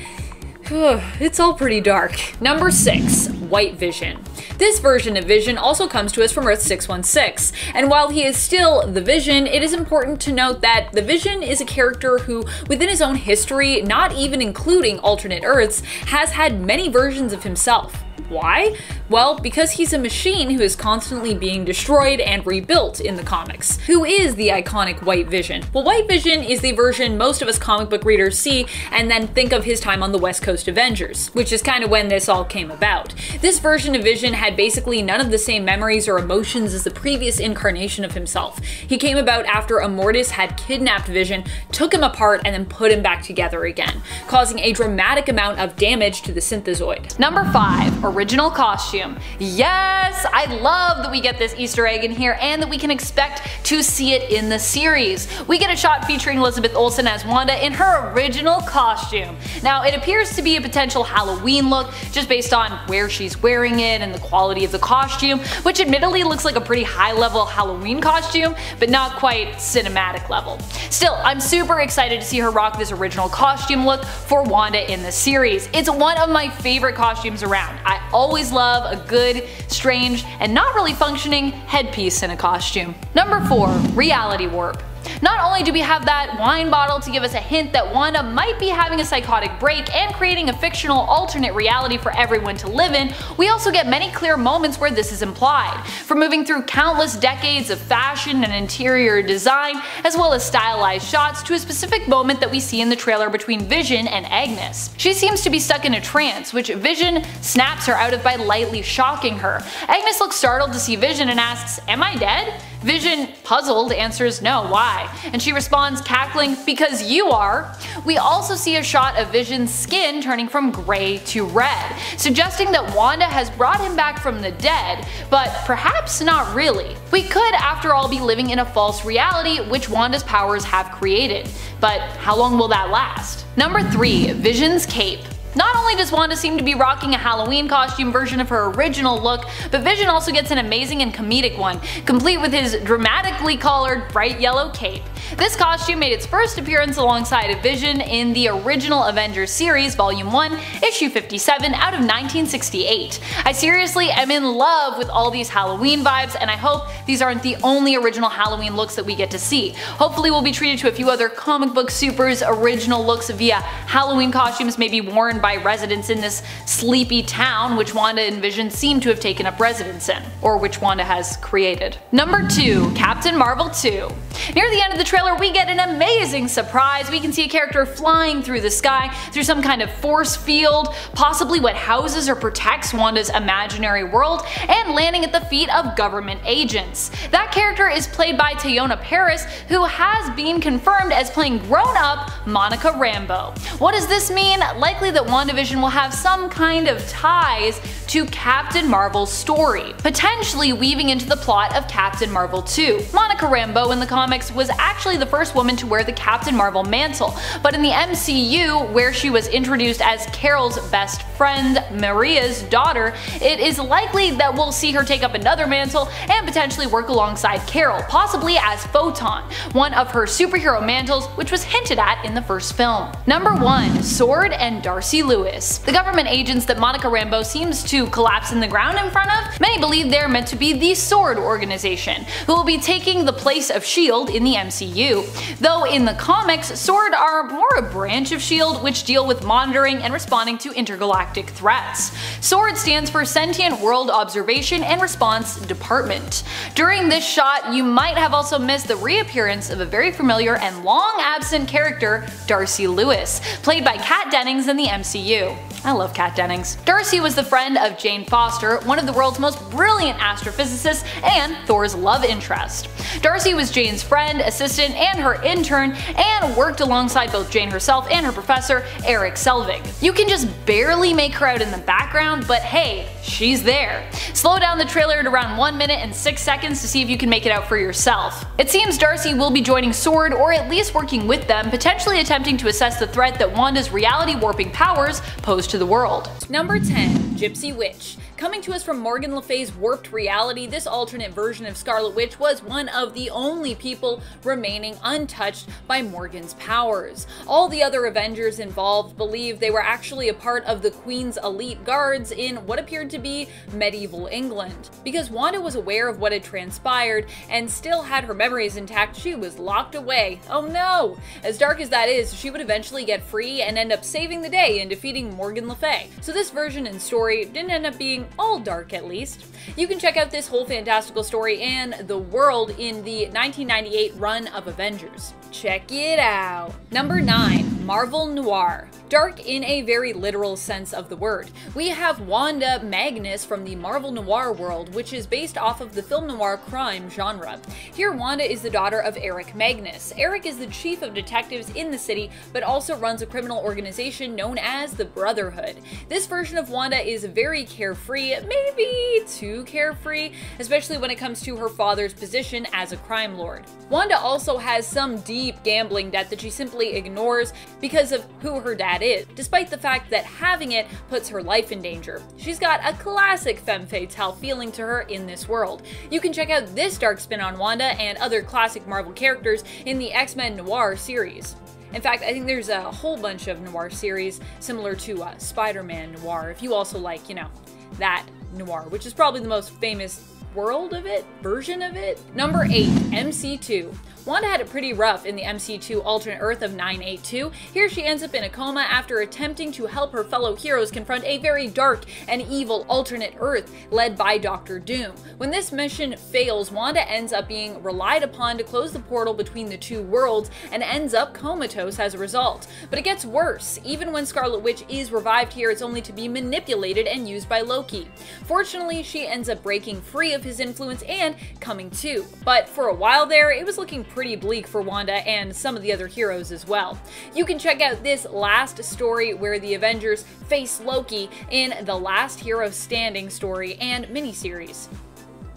<sighs> it's all pretty dark. Number 6. White Vision. This version of Vision also comes to us from Earth 616, and while he is still the Vision, it is important to note that the Vision is a character who, within his own history, not even including alternate Earths, has had many versions of himself. Why? Well, because he's a machine who is constantly being destroyed and rebuilt in the comics. Who is the iconic White Vision? Well, White Vision is the version most of us comic book readers see and then think of his time on the West Coast Avengers, which is kind of when this all came about. This version of Vision had basically none of the same memories or emotions as the previous incarnation of himself. He came about after Immortus had kidnapped Vision, took him apart, and then put him back together again, causing a dramatic amount of damage to the synthezoid. Number 5 original costume. Yes, I love that we get this Easter egg in here and that we can expect to see it in the series. We get a shot featuring Elizabeth Olsen as Wanda in her original costume. Now, it appears to be a potential Halloween look just based on where she's wearing it and the quality of the costume, which admittedly looks like a pretty high level Halloween costume, but not quite cinematic level. Still, I'm super excited to see her rock this original costume look for Wanda in the series. It's one of my favorite costumes around. I always love a good, strange, and not really functioning headpiece in a costume. Number 4. Reality Warp not only do we have that wine bottle to give us a hint that Wanda might be having a psychotic break and creating a fictional alternate reality for everyone to live in, we also get many clear moments where this is implied. From moving through countless decades of fashion and interior design, as well as stylized shots, to a specific moment that we see in the trailer between Vision and Agnes. She seems to be stuck in a trance, which Vision snaps her out of by lightly shocking her. Agnes looks startled to see Vision and asks, am I dead? Vision, puzzled, answers no, why? And she responds, cackling, because you are. We also see a shot of Vision's skin turning from gray to red, suggesting that Wanda has brought him back from the dead, but perhaps not really. We could, after all, be living in a false reality which Wanda's powers have created, but how long will that last? Number 3. Vision's Cape not only does Wanda seem to be rocking a Halloween costume version of her original look, but Vision also gets an amazing and comedic one, complete with his dramatically colored bright yellow cape. This costume made its first appearance alongside a Vision in the original Avengers series Volume 1, Issue 57 out of 1968. I seriously am in love with all these Halloween vibes and I hope these aren't the only original Halloween looks that we get to see. Hopefully we'll be treated to a few other comic book supers original looks via Halloween costumes maybe worn by residents in this sleepy town which Wanda and Vision seem to have taken up residence in, or which Wanda has created. Number 2. Captain Marvel 2 Near the end of the trailer we get an amazing surprise. We can see a character flying through the sky through some kind of force field, possibly what houses or protects Wanda's imaginary world, and landing at the feet of government agents. That character is played by Teyonah Parris, who has been confirmed as playing grown-up Monica Rambeau. What does this mean? Likely that WandaVision will have some kind of ties to Captain Marvel's story, potentially weaving into the plot of Captain Marvel 2. Monica Rambeau in the comics was actually the first woman to wear the Captain Marvel mantle, but in the MCU, where she was introduced as Carol's best friend, Maria's daughter, it is likely that we'll see her take up another mantle and potentially work alongside Carol, possibly as Photon, one of her superhero mantles which was hinted at in the first film. Number 1. Sword and Darcy Lewis The government agents that Monica Rambeau seems to collapse in the ground in front of, many believe they're meant to be the Sword organization, who will be taking the place of S.H.I.E.L.D. in the MCU. Though in the comics, SWORD are more a branch of S.H.I.E.L.D. which deal with monitoring and responding to intergalactic threats. SWORD stands for Sentient World Observation and Response Department. During this shot, you might have also missed the reappearance of a very familiar and long absent character, Darcy Lewis, played by Kat Dennings in the MCU. I love Kat Dennings. Darcy was the friend of Jane Foster, one of the world's most brilliant astrophysicists and Thor's love interest. Darcy was Jane's friend, assistant, and her intern, and worked alongside both Jane herself and her professor, Erik Selvig. You can just barely make her out in the background, but hey, she's there. Slow down the trailer at around 1 minute and 6 seconds to see if you can make it out for yourself. It seems Darcy will be joining SWORD or at least working with them, potentially attempting to assess the threat that Wanda's reality warping powers pose to the world. Number 10. Gypsy Witch Coming to us from Morgan Le Fay's Warped Reality, this alternate version of Scarlet Witch was one of the only people remaining untouched by Morgan's powers. All the other Avengers involved believed they were actually a part of the Queen's elite guards in what appeared to be medieval England. Because Wanda was aware of what had transpired and still had her memories intact, she was locked away. Oh no! As dark as that is, she would eventually get free and end up saving the day and defeating Morgan Le Fay. So this version and story didn't end up being all dark at least. You can check out this whole fantastical story and the world in the 1998 run of Avengers. Check it out. Number 9. Marvel Noir. Dark in a very literal sense of the word. We have Wanda Magnus from the Marvel Noir world, which is based off of the film noir crime genre. Here, Wanda is the daughter of Eric Magnus. Eric is the chief of detectives in the city, but also runs a criminal organization known as the Brotherhood. This version of Wanda is very carefree, maybe too carefree, especially when it comes to her father's position as a crime lord. Wanda also has some deep gambling debt that she simply ignores because of who her dad is, despite the fact that having it puts her life in danger. She's got a classic femme fatale feeling to her in this world. You can check out this dark spin on Wanda and other classic Marvel characters in the X-Men Noir series. In fact, I think there's a whole bunch of noir series similar to uh, Spider-Man Noir, if you also like, you know, that noir, which is probably the most famous world of it, version of it. Number 8, MC2. Wanda had it pretty rough in the MC2 alternate Earth of 982. Here she ends up in a coma after attempting to help her fellow heroes confront a very dark and evil alternate Earth led by Doctor Doom. When this mission fails, Wanda ends up being relied upon to close the portal between the two worlds and ends up comatose as a result. But it gets worse. Even when Scarlet Witch is revived here, it's only to be manipulated and used by Loki. Fortunately, she ends up breaking free of his influence and coming to. But for a while there, it was looking pretty bleak for Wanda and some of the other heroes as well. You can check out this last story where the Avengers face Loki in the Last Hero Standing story and miniseries.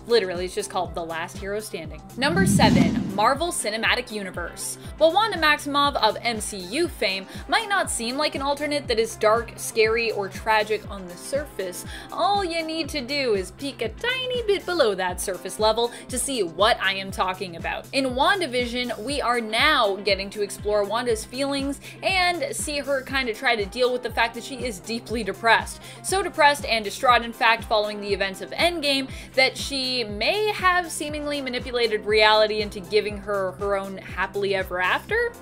Literally, it's just called The Last Hero Standing. Number 7. Marvel Cinematic Universe. While Wanda Maximoff of MCU fame might not seem like an alternate that is dark, scary, or tragic on the surface, all you need to do is peek a tiny bit below that surface level to see what I am talking about. In WandaVision, we are now getting to explore Wanda's feelings and see her kind of try to deal with the fact that she is deeply depressed. So depressed and distraught, in fact, following the events of Endgame, that she may have seemingly manipulated reality into giving her her own happily ever after?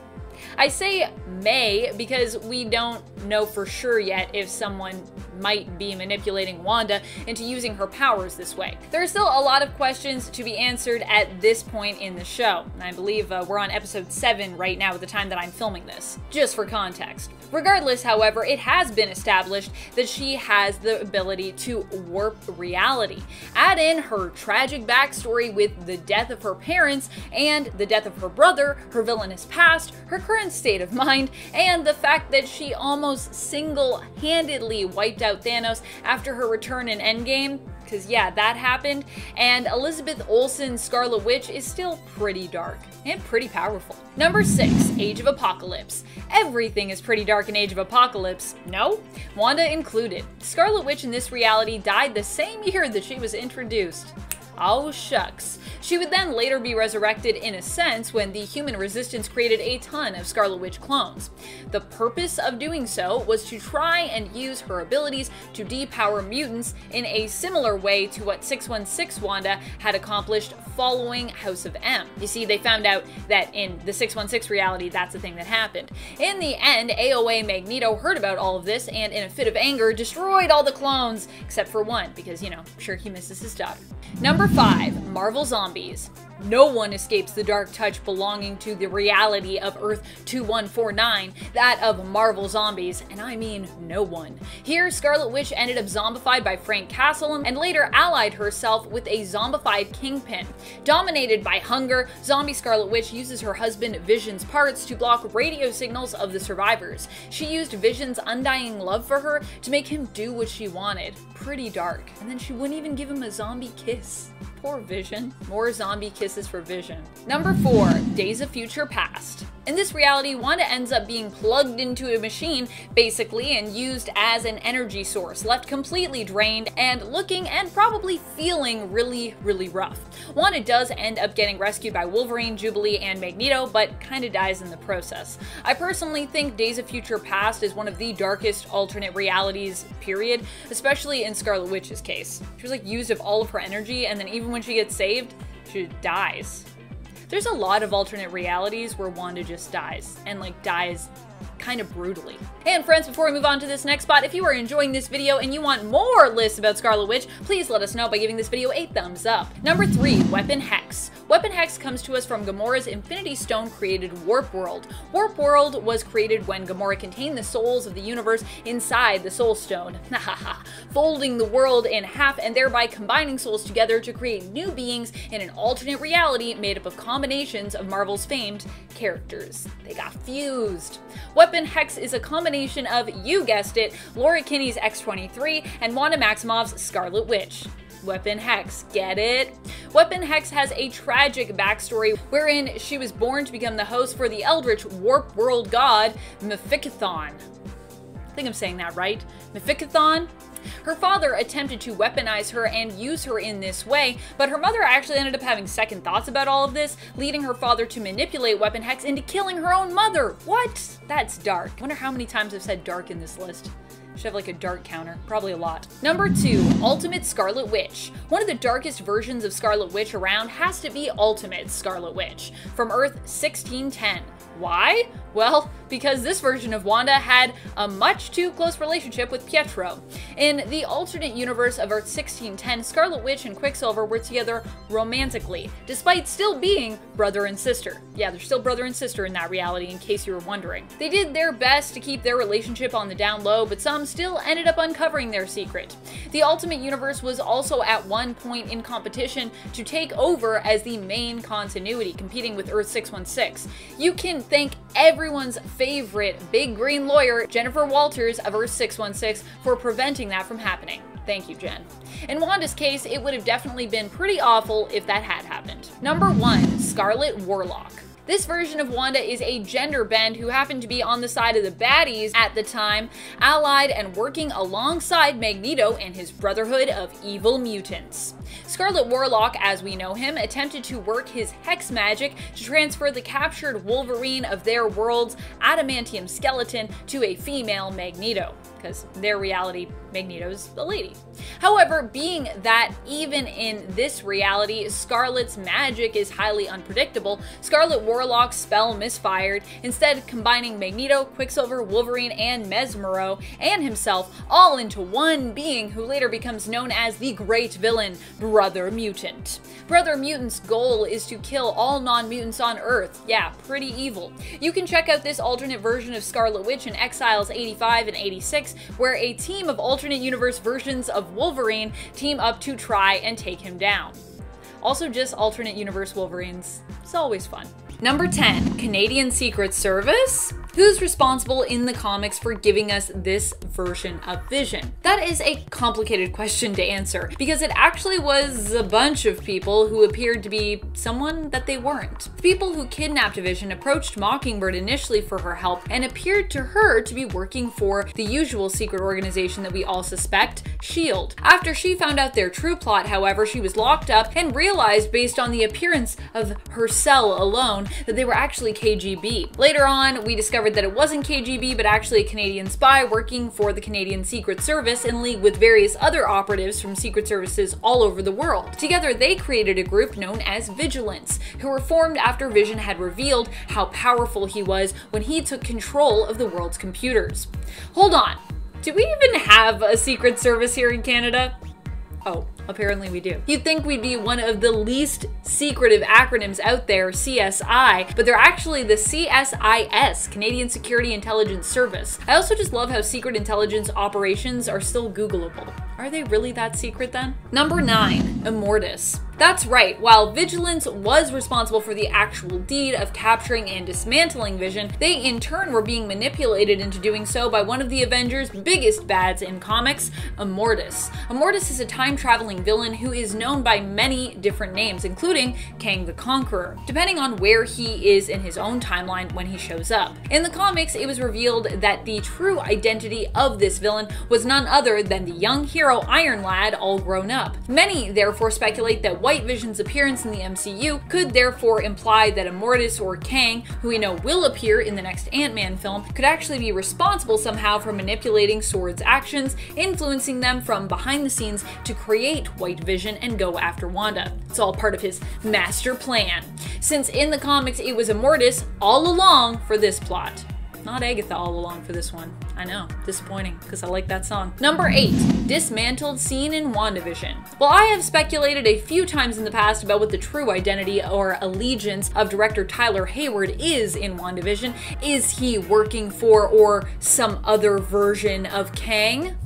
I say may because we don't know for sure yet if someone might be manipulating Wanda into using her powers this way. There are still a lot of questions to be answered at this point in the show. I believe uh, we're on episode 7 right now at the time that I'm filming this, just for context. Regardless, however, it has been established that she has the ability to warp reality. Add in her tragic backstory with the death of her parents and the death of her brother, her villainous past, her current state of mind, and the fact that she almost single-handedly wiped out Thanos after her return in Endgame, because yeah, that happened, and Elizabeth Olsen's Scarlet Witch is still pretty dark and pretty powerful. Number 6. Age of Apocalypse. Everything is pretty dark in Age of Apocalypse, no? Wanda included. Scarlet Witch in this reality died the same year that she was introduced. Oh shucks. She would then later be resurrected in a sense when the human resistance created a ton of Scarlet Witch clones. The purpose of doing so was to try and use her abilities to depower mutants in a similar way to what 616 Wanda had accomplished following House of M. You see, they found out that in the 616 reality, that's the thing that happened. In the end, AOA Magneto heard about all of this and in a fit of anger destroyed all the clones, except for one, because, you know, sure he misses his daughter. Number 5. Marvel Zombies. No one escapes the dark touch belonging to the reality of Earth 2149, that of Marvel zombies, and I mean no one. Here, Scarlet Witch ended up zombified by Frank Castle and later allied herself with a zombified Kingpin. Dominated by hunger, zombie Scarlet Witch uses her husband Vision's parts to block radio signals of the survivors. She used Vision's undying love for her to make him do what she wanted. Pretty dark. And then she wouldn't even give him a zombie kiss. Poor Vision. More zombie kisses for Vision. Number 4. Days of Future Past. In this reality, Wanda ends up being plugged into a machine, basically, and used as an energy source, left completely drained and looking and probably feeling really, really rough. Wanda does end up getting rescued by Wolverine, Jubilee, and Magneto, but kinda dies in the process. I personally think Days of Future Past is one of the darkest alternate realities, period, especially in Scarlet Witch's case. She was like used of all of her energy, and then even when she gets saved, she dies. There's a lot of alternate realities where Wanda just dies, and like dies kind of brutally. And friends, before we move on to this next spot, if you are enjoying this video and you want more lists about Scarlet Witch, please let us know by giving this video a thumbs up. Number 3. Weapon Hex. Weapon Hex comes to us from Gamora's Infinity Stone created Warp World. Warp World was created when Gamora contained the souls of the universe inside the Soul Stone, <laughs> folding the world in half and thereby combining souls together to create new beings in an alternate reality made up of combinations of Marvel's famed characters. They got fused. Weapon Hex is a combination of, you guessed it, Laura Kinney's X-23 and Wanda Maximoff's Scarlet Witch. Weapon Hex, get it? Weapon Hex has a tragic backstory wherein she was born to become the host for the Eldritch Warp World god Mephicathon. I think I'm saying that right. Mephicathon? Her father attempted to weaponize her and use her in this way, but her mother actually ended up having second thoughts about all of this, leading her father to manipulate Weapon Hex into killing her own mother. What? That's dark. I wonder how many times I've said dark in this list. Should have like a dark counter. Probably a lot. Number two, Ultimate Scarlet Witch. One of the darkest versions of Scarlet Witch around has to be Ultimate Scarlet Witch from Earth 1610. Why? Well, because this version of Wanda had a much too close relationship with Pietro. In the alternate universe of Earth 1610, Scarlet Witch and Quicksilver were together romantically, despite still being brother and sister. Yeah, they're still brother and sister in that reality, in case you were wondering. They did their best to keep their relationship on the down low, but some still ended up uncovering their secret. The Ultimate Universe was also at one point in competition to take over as the main continuity, competing with Earth 616. You can thank everyone's favorite big green lawyer, Jennifer Walters of Earth 616, for preventing that from happening. Thank you, Jen. In Wanda's case, it would have definitely been pretty awful if that had happened. Number 1. Scarlet Warlock. This version of Wanda is a gender bend who happened to be on the side of the baddies at the time, allied and working alongside Magneto and his Brotherhood of Evil Mutants. Scarlet Warlock, as we know him, attempted to work his hex magic to transfer the captured Wolverine of their world's adamantium skeleton to a female Magneto because their reality, Magneto's a lady. However, being that even in this reality, Scarlet's magic is highly unpredictable, Scarlet Warlock's spell misfired, instead combining Magneto, Quicksilver, Wolverine, and Mesmero, and himself all into one being who later becomes known as the great villain, Brother Mutant. Brother Mutant's goal is to kill all non-mutants on Earth. Yeah, pretty evil. You can check out this alternate version of Scarlet Witch in Exiles 85 and 86 where a team of alternate universe versions of Wolverine team up to try and take him down. Also, just alternate universe Wolverines. It's always fun. Number 10, Canadian Secret Service. Who's responsible in the comics for giving us this version of Vision? That is a complicated question to answer because it actually was a bunch of people who appeared to be someone that they weren't. The people who kidnapped Vision approached Mockingbird initially for her help and appeared to her to be working for the usual secret organization that we all suspect, S.H.I.E.L.D. After she found out their true plot, however, she was locked up and realized based on the appearance of her cell alone that they were actually KGB. Later on, we discovered discovered that it wasn't KGB, but actually a Canadian spy working for the Canadian Secret Service in league with various other operatives from secret services all over the world. Together, they created a group known as Vigilance, who were formed after Vision had revealed how powerful he was when he took control of the world's computers. Hold on, do we even have a Secret Service here in Canada? Oh, apparently we do. You'd think we'd be one of the least secretive acronyms out there, CSI, but they're actually the CSIS, Canadian Security Intelligence Service. I also just love how secret intelligence operations are still Googleable. Are they really that secret then? Number 9. Immortus. That's right, while Vigilance was responsible for the actual deed of capturing and dismantling Vision, they in turn were being manipulated into doing so by one of the Avengers' biggest bads in comics, Immortus. Immortus is a time-traveling villain who is known by many different names, including Kang the Conqueror, depending on where he is in his own timeline when he shows up. In the comics, it was revealed that the true identity of this villain was none other than the young hero Iron Lad all grown up. Many therefore speculate that White Vision's appearance in the MCU could therefore imply that Immortus or Kang, who we know will appear in the next Ant-Man film, could actually be responsible somehow for manipulating Sword's actions, influencing them from behind the scenes to create White Vision and go after Wanda. It's all part of his master plan. Since in the comics it was Immortus all along for this plot. Not Agatha all along for this one. I know, disappointing, because I like that song. Number 8. Dismantled scene in WandaVision. Well, I have speculated a few times in the past about what the true identity or allegiance of director Tyler Hayward is in WandaVision. Is he working for or some other version of Kang?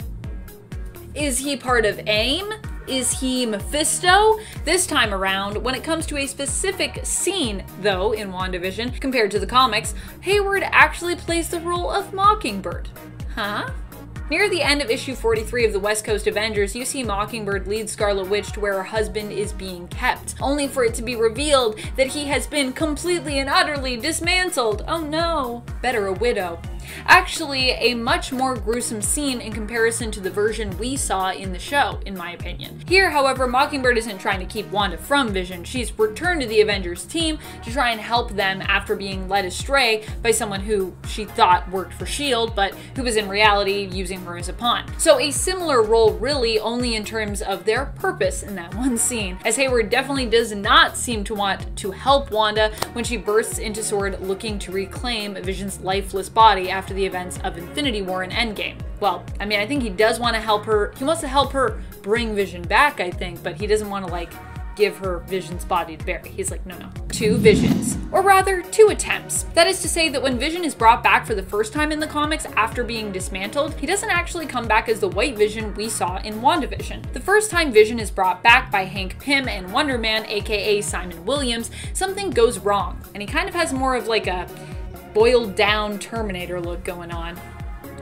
Is he part of AIM? Is he Mephisto? This time around, when it comes to a specific scene, though, in WandaVision, compared to the comics, Hayward actually plays the role of Mockingbird. Huh? Near the end of issue 43 of the West Coast Avengers, you see Mockingbird lead Scarlet Witch to where her husband is being kept, only for it to be revealed that he has been completely and utterly dismantled. Oh no. Better a widow. Actually, a much more gruesome scene in comparison to the version we saw in the show, in my opinion. Here, however, Mockingbird isn't trying to keep Wanda from Vision. She's returned to the Avengers team to try and help them after being led astray by someone who she thought worked for S.H.I.E.L.D., but who was in reality using her as a pawn. So a similar role really only in terms of their purpose in that <laughs> one scene, as Hayward definitely does not seem to want to help Wanda when she bursts into Sword looking to reclaim Vision's lifeless body after the events of Infinity War and Endgame. Well, I mean, I think he does want to help her. He wants to help her bring Vision back, I think, but he doesn't want to, like, give her Vision's body to Barry. He's like, no, no. Two Visions. Or rather, two attempts. That is to say that when Vision is brought back for the first time in the comics after being dismantled, he doesn't actually come back as the White Vision we saw in WandaVision. The first time Vision is brought back by Hank Pym and Wonder Man, aka Simon Williams, something goes wrong, and he kind of has more of like a boiled down Terminator look going on.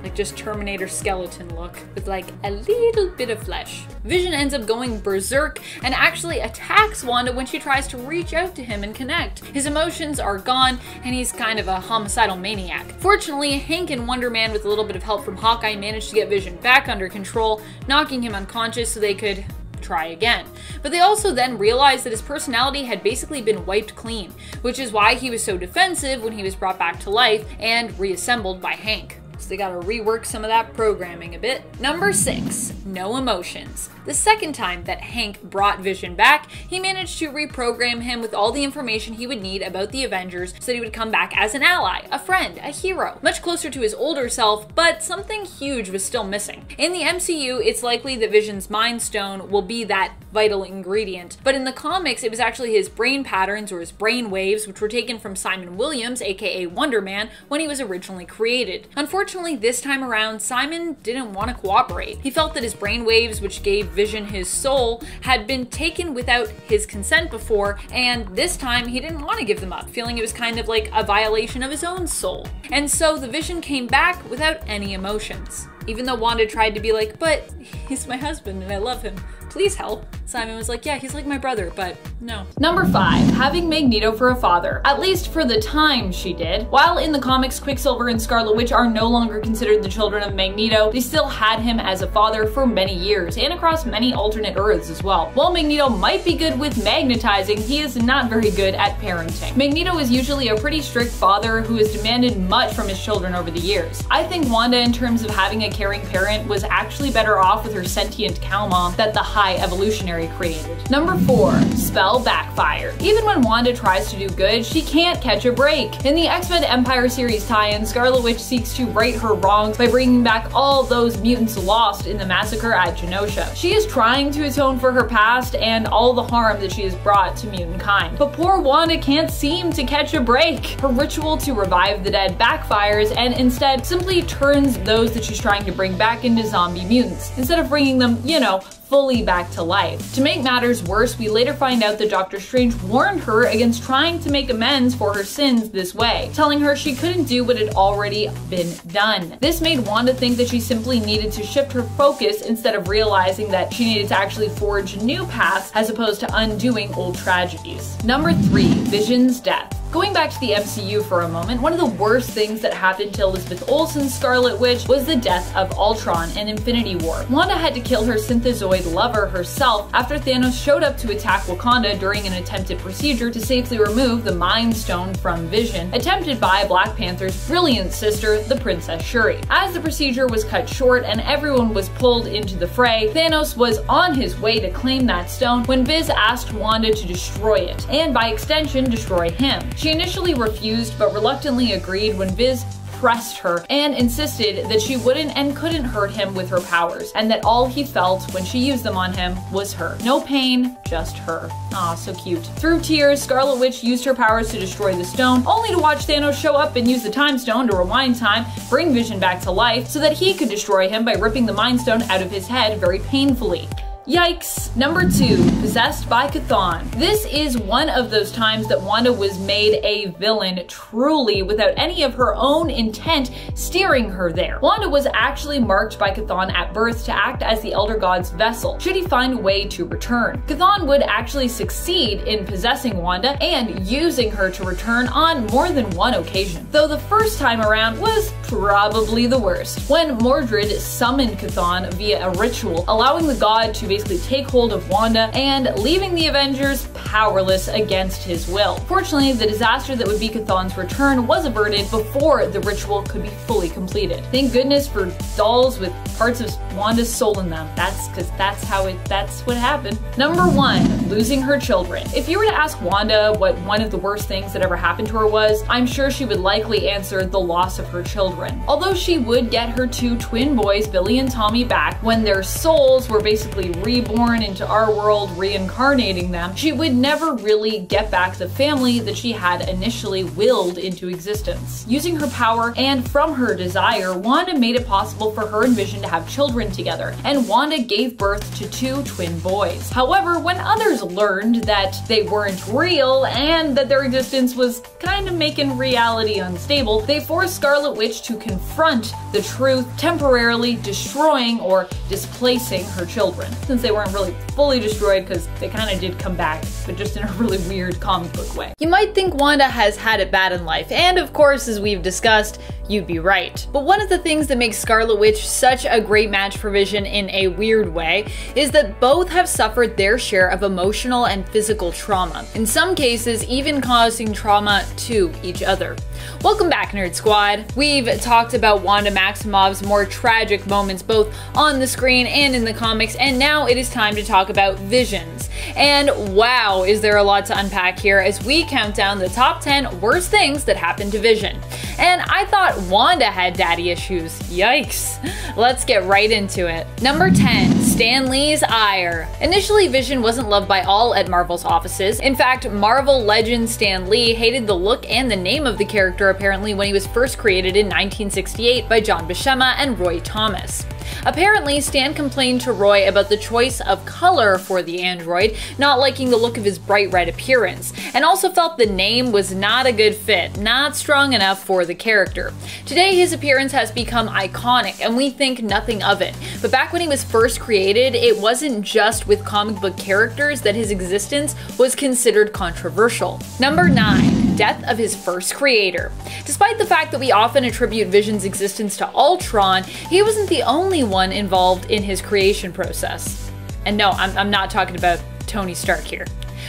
Like just Terminator skeleton look with like a little bit of flesh. Vision ends up going berserk and actually attacks Wanda when she tries to reach out to him and connect. His emotions are gone and he's kind of a homicidal maniac. Fortunately, Hank and Wonder Man with a little bit of help from Hawkeye managed to get Vision back under control, knocking him unconscious so they could try again. But they also then realized that his personality had basically been wiped clean, which is why he was so defensive when he was brought back to life and reassembled by Hank. So they gotta rework some of that programming a bit. Number six, no emotions. The second time that Hank brought Vision back, he managed to reprogram him with all the information he would need about the Avengers so that he would come back as an ally, a friend, a hero, much closer to his older self, but something huge was still missing. In the MCU, it's likely that Vision's Mind Stone will be that vital ingredient, but in the comics, it was actually his brain patterns or his brain waves, which were taken from Simon Williams, aka Wonder Man, when he was originally created. Unfortunately, this time around, Simon didn't want to cooperate. He felt that his brain waves, which gave Vision his soul, had been taken without his consent before, and this time he didn't want to give them up, feeling it was kind of like a violation of his own soul. And so the Vision came back without any emotions. Even though Wanda tried to be like, but he's my husband and I love him please help. Simon was like, yeah, he's like my brother, but no. Number five, having Magneto for a father. At least for the time she did. While in the comics, Quicksilver and Scarlet Witch are no longer considered the children of Magneto, they still had him as a father for many years and across many alternate Earths as well. While Magneto might be good with magnetizing, he is not very good at parenting. Magneto is usually a pretty strict father who has demanded much from his children over the years. I think Wanda, in terms of having a caring parent, was actually better off with her sentient cow mom that the anti-evolutionary created. Number 4. Spell backfire. Even when Wanda tries to do good, she can't catch a break. In the X-Men Empyre series tie-in, Scarlet Witch seeks to right her wrongs by bringing back all those mutants lost in the massacre at Genosha. She is trying to atone for her past and all the harm that she has brought to mutant kind. But poor Wanda can't seem to catch a break. Her ritual to revive the dead backfires and instead simply turns those that she's trying to bring back into zombie mutants, instead of bringing them, you know, fully back to life. To make matters worse, we later find out that Doctor Strange warned her against trying to make amends for her sins this way, telling her she couldn't do what had already been done. This made Wanda think that she simply needed to shift her focus instead of realizing that she needed to actually forge new paths as opposed to undoing old tragedies. Number 3. Vision's Death Going back to the MCU for a moment, one of the worst things that happened to Elizabeth Olsen's Scarlet Witch was the death of Ultron in Infinity War. Wanda had to kill her synthezoid lover herself after Thanos showed up to attack Wakanda during an attempted procedure to safely remove the Mind Stone from Vision, attempted by Black Panther's brilliant sister, the Princess Shuri. As the procedure was cut short and everyone was pulled into the fray, Thanos was on his way to claim that stone when Viz asked Wanda to destroy it, and by extension, destroy him. She initially refused but reluctantly agreed when Viz pressed her and insisted that she wouldn't and couldn't hurt him with her powers, and that all he felt when she used them on him was her. No pain, just her. Aw, so cute. Through tears, Scarlet Witch used her powers to destroy the stone, only to watch Thanos show up and use the Time Stone to rewind time, bring Vision back to life, so that he could destroy him by ripping the Mind Stone out of his head very painfully. Yikes! Number two, possessed by Chthon. This is one of those times that Wanda was made a villain truly without any of her own intent steering her there. Wanda was actually marked by Chthon at birth to act as the Elder God's vessel, should he find a way to return. Chthon would actually succeed in possessing Wanda and using her to return on more than one occasion, though the first time around was probably the worst, when Mordred summoned Chthon via a ritual, allowing the god to basically take hold of Wanda and leaving the Avengers powerless against his will. Fortunately, the disaster that would be Chthon's return was averted before the ritual could be fully completed. Thank goodness for dolls with parts of Wanda's soul in them. That's because that's how it, that's what happened. Number one, losing her children. If you were to ask Wanda what one of the worst things that ever happened to her was, I'm sure she would likely answer the loss of her children. Although she would get her two twin boys, Billy and Tommy, back when their souls were basically reborn into our world, reincarnating them, she would never really get back the family that she had initially willed into existence. Using her power and from her desire, Wanda made it possible for her and Vision to have children together, and Wanda gave birth to two twin boys. However, when others learned that they weren't real and that their existence was kind of making reality unstable, they forced Scarlet Witch to confront the truth, temporarily destroying or displacing her children since they weren't really fully destroyed because they kind of did come back, but just in a <laughs> really weird comic book way. You might think Wanda has had it bad in life, and of course, as we've discussed, you'd be right. But one of the things that makes Scarlet Witch such a great match for Vision in a weird way is that both have suffered their share of emotional and physical trauma, in some cases, even causing trauma to each other. Welcome back, Nerd Squad. We've talked about Wanda Maximoff's more tragic moments both on the screen and in the comics, and now it is time to talk about Visions. And wow, is there a lot to unpack here as we count down the top 10 worst things that happened to Vision. And I thought Wanda had daddy issues. Yikes. Let's get right into it. Number 10, Stan Lee's ire. Initially, Vision wasn't loved by all at Marvel's offices. In fact, Marvel legend Stan Lee hated the look and the name of the character apparently when he was first created in 1968 by John Buscema and Roy Thomas. Apparently, Stan complained to Roy about the choice of color for the android, not liking the look of his bright red appearance, and also felt the name was not a good fit, not strong enough for the character. Today, his appearance has become iconic, and we think nothing of it. But back when he was first created, it wasn't just with comic book characters that his existence was considered controversial. Number 9. Death of his first creator. Despite the fact that we often attribute Vision's existence to Ultron, he wasn't the only one involved in his creation process. And no, I'm, I'm not talking about Tony Stark here.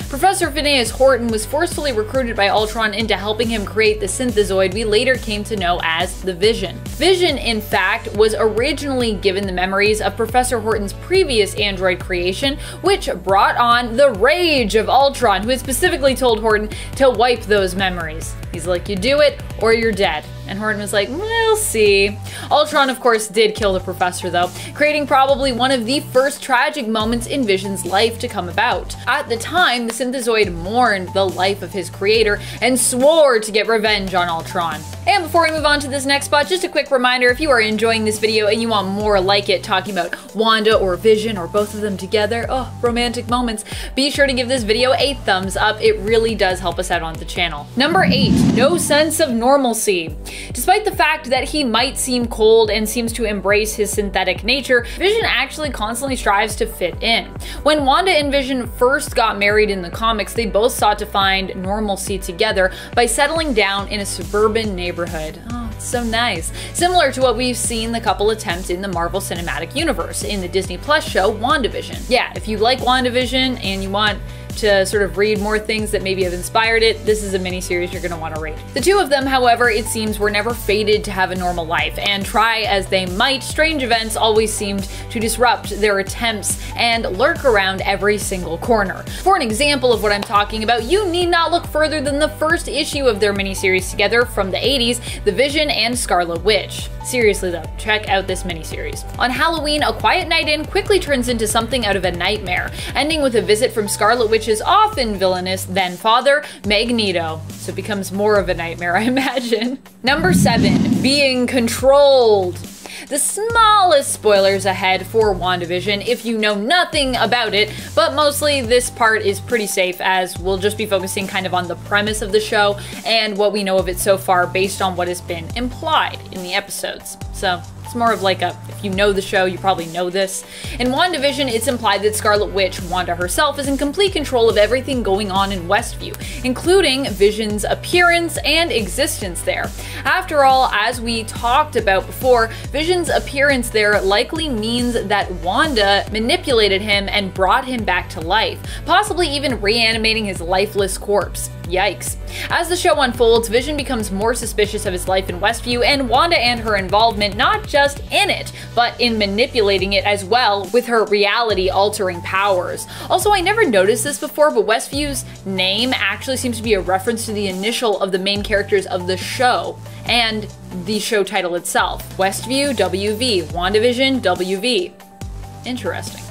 Professor Phineas Horton was forcefully recruited by Ultron into helping him create the synthezoid we later came to know as the Vision. Vision, in fact, was originally given the memories of Professor Horton's previous android creation, which brought on the rage of Ultron, who had specifically told Horton to wipe those memories. He's like, you do it or you're dead. And Horton was like, we'll see. Ultron, of course, did kill the professor, though, creating probably one of the first tragic moments in Vision's life to come about. At the time, the Synthezoid mourned the life of his creator and swore to get revenge on Ultron. And before we move on to this next spot, just a quick reminder if you are enjoying this video and you want more like it, talking about Wanda or Vision or both of them together, oh, romantic moments, be sure to give this video a thumbs up. It really does help us out on the channel. Number 8. No sense of normalcy. Despite the fact that he might seem cold and seems to embrace his synthetic nature, Vision actually constantly strives to fit in. When Wanda and Vision first got married in the comics, they both sought to find normalcy together by settling down in a suburban neighborhood. Oh, it's so nice. Similar to what we've seen the couple attempts in the Marvel Cinematic Universe in the Disney Plus show WandaVision. Yeah, if you like WandaVision and you want to sort of read more things that maybe have inspired it, this is a mini series you're going to want to read. The two of them, however, it seems were never fated to have a normal life, and try as they might, strange events always seemed to disrupt their attempts and lurk around every single corner. For an example of what I'm talking about, you need not look further than the first issue of their miniseries together from the 80s, The Vision and Scarlet Witch. Seriously though, check out this miniseries. On Halloween, A Quiet Night In quickly turns into something out of a nightmare, ending with a visit from Scarlet Witch's often villainous then father, Magneto. So it becomes more of a nightmare, <laughs> I imagine. Number 7. Being controlled. The smallest spoilers ahead for WandaVision if you know nothing about it, but mostly this part is pretty safe as we'll just be focusing kind of on the premise of the show and what we know of it so far based on what has been implied in the episodes. So it's more of like a, if you know the show, you probably know this. In WandaVision, it's implied that Scarlet Witch, Wanda herself, is in complete control of everything going on in Westview, including Vision's appearance and existence there. After all, as we talked about before, Vision's appearance there likely means that Wanda manipulated him and brought him back to life, possibly even reanimating his lifeless corpse. Yikes. As the show unfolds, Vision becomes more suspicious of his life in Westview and Wanda and her involvement not just in it, but in manipulating it as well with her reality altering powers. Also, I never noticed this before, but Westview's name actually seems to be a reference to the initial of the main characters of the show and the show title itself. Westview, WV, WandaVision, WV. Interesting.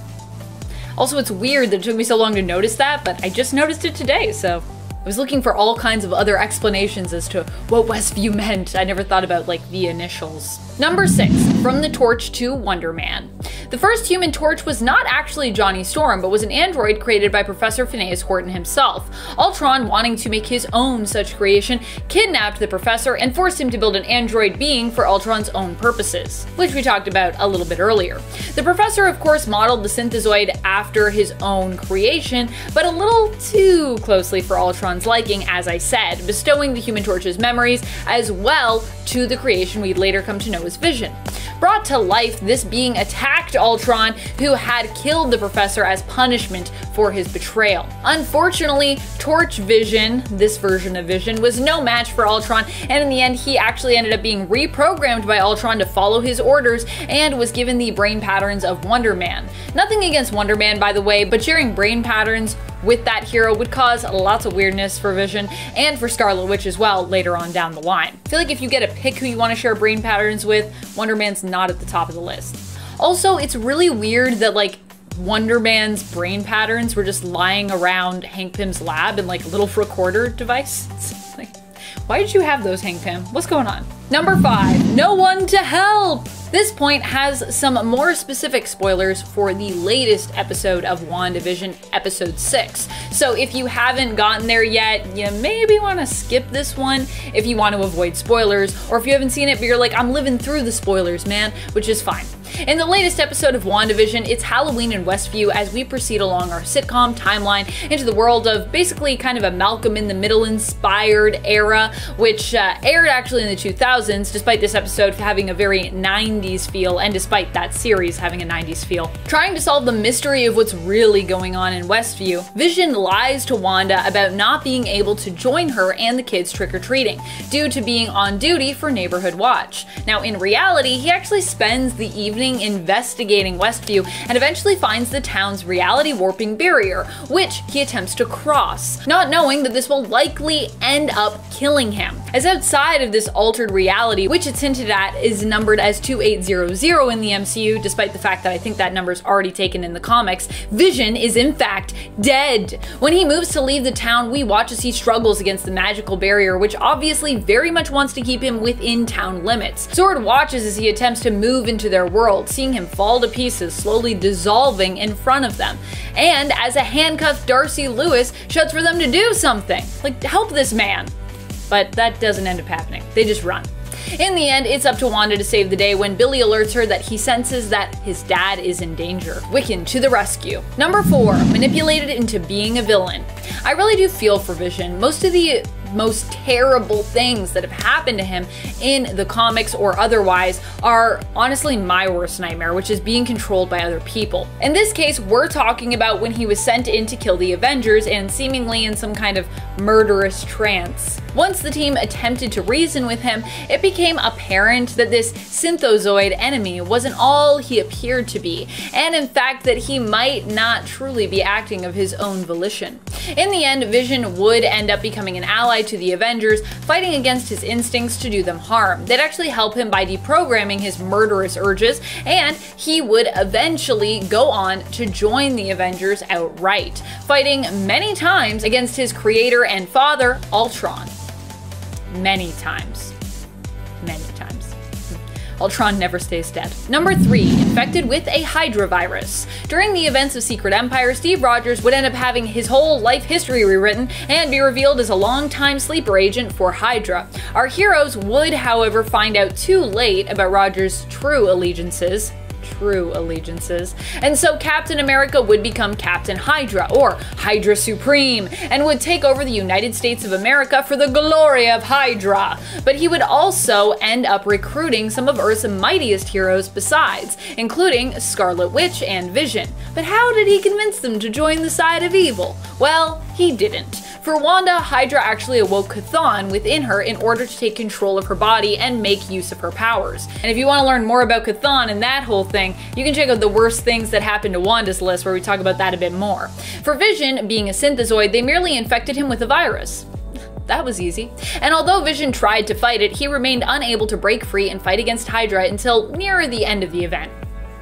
Also, it's weird that it took me so long to notice that, but I just noticed it today, so I was looking for all kinds of other explanations as to what Westview meant. I never thought about like the initials. Number 6. From the Torch to Wonder Man. The first Human Torch was not actually Johnny Storm, but was an android created by Professor Phineas Horton himself. Ultron, wanting to make his own such creation, kidnapped the professor and forced him to build an android being for Ultron's own purposes, which we talked about a little bit earlier. The professor, of course, modeled the synthezoid after his own creation, but a little too closely for Liking, as I said, bestowing the Human Torch's memories as well to the creation we'd later come to know as Vision. Brought to life, this being attacked Ultron, who had killed the Professor as punishment for his betrayal. Unfortunately, Torch Vision, this version of Vision, was no match for Ultron, and in the end, he actually ended up being reprogrammed by Ultron to follow his orders and was given the brain patterns of Wonder Man. Nothing against Wonder Man, by the way, but sharing brain patterns with that hero would cause lots of weirdness for Vision and for Scarlet Witch as well later on down the line. I feel like if you get to pick who you want to share brain patterns with, Wonder Man's not at the top of the list. Also, it's really weird that like Wonder Man's brain patterns were just lying around Hank Pym's lab in like a little recorder device. Why did you have those, Hank Pym? What's going on? Number five, no one to help. This point has some more specific spoilers for the latest episode of WandaVision, episode 6. So if you haven't gotten there yet, you maybe want to skip this one if you want to avoid spoilers, or if you haven't seen it but you're like, I'm living through the spoilers, man, which is fine. In the latest episode of WandaVision, it's Halloween in Westview as we proceed along our sitcom timeline into the world of basically kind of a Malcolm in the Middle inspired era, which uh, aired actually in the 2000s, despite this episode having a very 90s feel, and despite that series having a 90s feel. Trying to solve the mystery of what's really going on in Westview, Vision lies to Wanda about not being able to join her and the kids trick or treating, due to being on duty for Neighborhood Watch. Now, in reality, he actually spends the evening investigating Westview and eventually finds the town's reality warping barrier, which he attempts to cross, not knowing that this will likely end up killing him. As outside of this altered reality, which it's hinted at is numbered as 2800 in the MCU, despite the fact that I think that number is already taken in the comics, Vision is in fact dead. When he moves to leave the town, we watch as he struggles against the magical barrier, which obviously very much wants to keep him within town limits. Sword watches as he attempts to move into their world, seeing him fall to pieces, slowly dissolving in front of them. And as a handcuffed Darcy Lewis shouts for them to do something, like help this man. But that doesn't end up happening. They just run. In the end, it's up to Wanda to save the day when Billy alerts her that he senses that his dad is in danger. Wiccan to the rescue. Number 4. Manipulated into being a villain. I really do feel for Vision. Most of the most terrible things that have happened to him in the comics or otherwise are honestly my worst nightmare, which is being controlled by other people. In this case, we're talking about when he was sent in to kill the Avengers and seemingly in some kind of murderous trance. Once the team attempted to reason with him, it became apparent that this synthezoid enemy wasn't all he appeared to be, and in fact that he might not truly be acting of his own volition. In the end, Vision would end up becoming an ally to the Avengers, fighting against his instincts to do them harm. They'd actually help him by deprogramming his murderous urges, and he would eventually go on to join the Avengers outright, fighting many times against his creator and father, Ultron many times. Many times. Ultron never stays dead. Number 3. Infected with a Hydra virus. During the events of Secret Empire, Steve Rogers would end up having his whole life history rewritten and be revealed as a long-time sleeper agent for Hydra. Our heroes would, however, find out too late about Rogers' true allegiances true allegiances. And so Captain America would become Captain Hydra, or Hydra Supreme, and would take over the United States of America for the glory of Hydra. But he would also end up recruiting some of Earth's mightiest heroes besides, including Scarlet Witch and Vision. But how did he convince them to join the side of evil? Well, he didn't. For Wanda, Hydra actually awoke Chthon within her in order to take control of her body and make use of her powers. And if you want to learn more about Chthon and that whole thing, you can check out the worst things that happened to Wanda's list where we talk about that a bit more. For Vision, being a synthezoid, they merely infected him with a virus. <laughs> That was easy. And although Vision tried to fight it, he remained unable to break free and fight against Hydra until near the end of the event.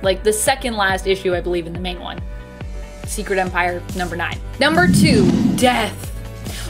Like the second last issue, I believe, in the main one. Secret Empire number 9. Number 2, Death.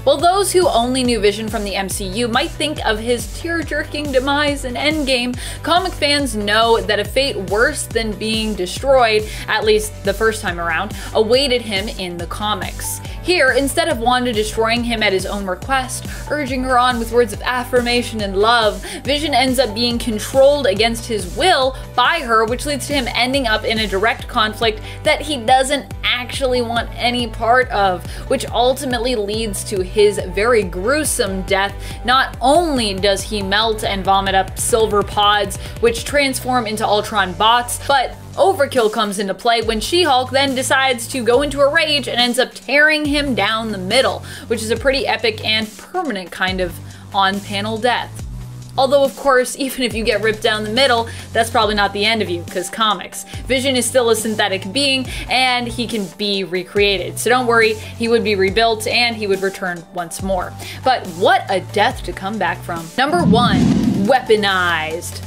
While those who only knew Vision from the MCU might think of his tear-jerking demise in Endgame, comic fans know that a fate worse than being destroyed, at least the first time around, awaited him in the comics. Here, instead of Wanda destroying him at his own request, urging her on with words of affirmation and love, Vision ends up being controlled against his will by her, which leads to him ending up in a direct conflict that he doesn't actually want any part of, which ultimately leads to his very gruesome death. Not only does he melt and vomit up silver pods, which transform into Ultron bots, but Overkill comes into play when She-Hulk then decides to go into a rage and ends up tearing him down the middle, which is a pretty epic and permanent kind of on-panel death. Although, of course, <laughs> even if you get ripped down the middle, that's probably not the end of you, because comics. Vision is still a synthetic being, and he can be recreated. So don't worry, he would be rebuilt and he would return once more. But what a death to come back from. Number one, weaponized.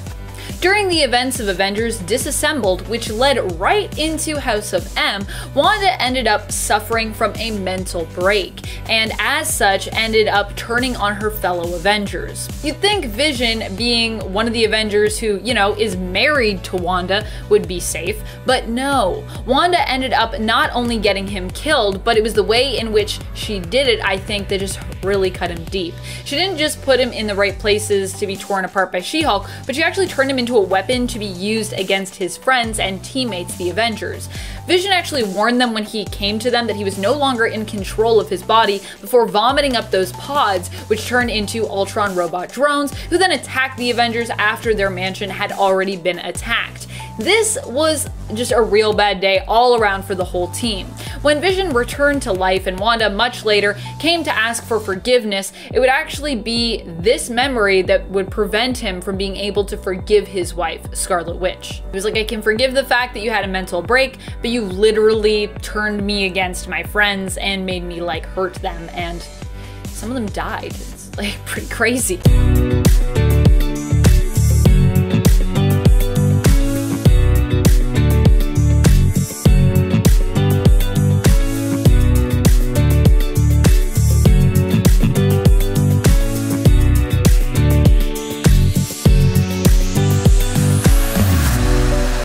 During the events of Avengers Disassembled, which led right into House of M, Wanda ended up suffering from a mental break, and as such ended up turning on her fellow Avengers. You'd think Vision, being one of the Avengers who, you know, is married to Wanda, would be safe, but no. Wanda ended up not only getting him killed, but it was the way in which she did it, I think, that just really cut him deep. She didn't just put him in the right places to be torn apart by She-Hulk, but she actually turned him into into a weapon to be used against his friends and teammates, the Avengers. Vision actually warned them when he came to them that he was no longer in control of his body before vomiting up those pods, which turned into Ultron robot drones, who then attacked the Avengers after their mansion had already been attacked. This was just a real bad day all around for the whole team. When Vision returned to life and Wanda much later came to ask for forgiveness, it would actually be this memory that would prevent him from being able to forgive his wife, Scarlet Witch. He was like, I can forgive the fact that you had a mental break, but you literally turned me against my friends and made me like hurt them, and some of them died. It's like <laughs> pretty crazy.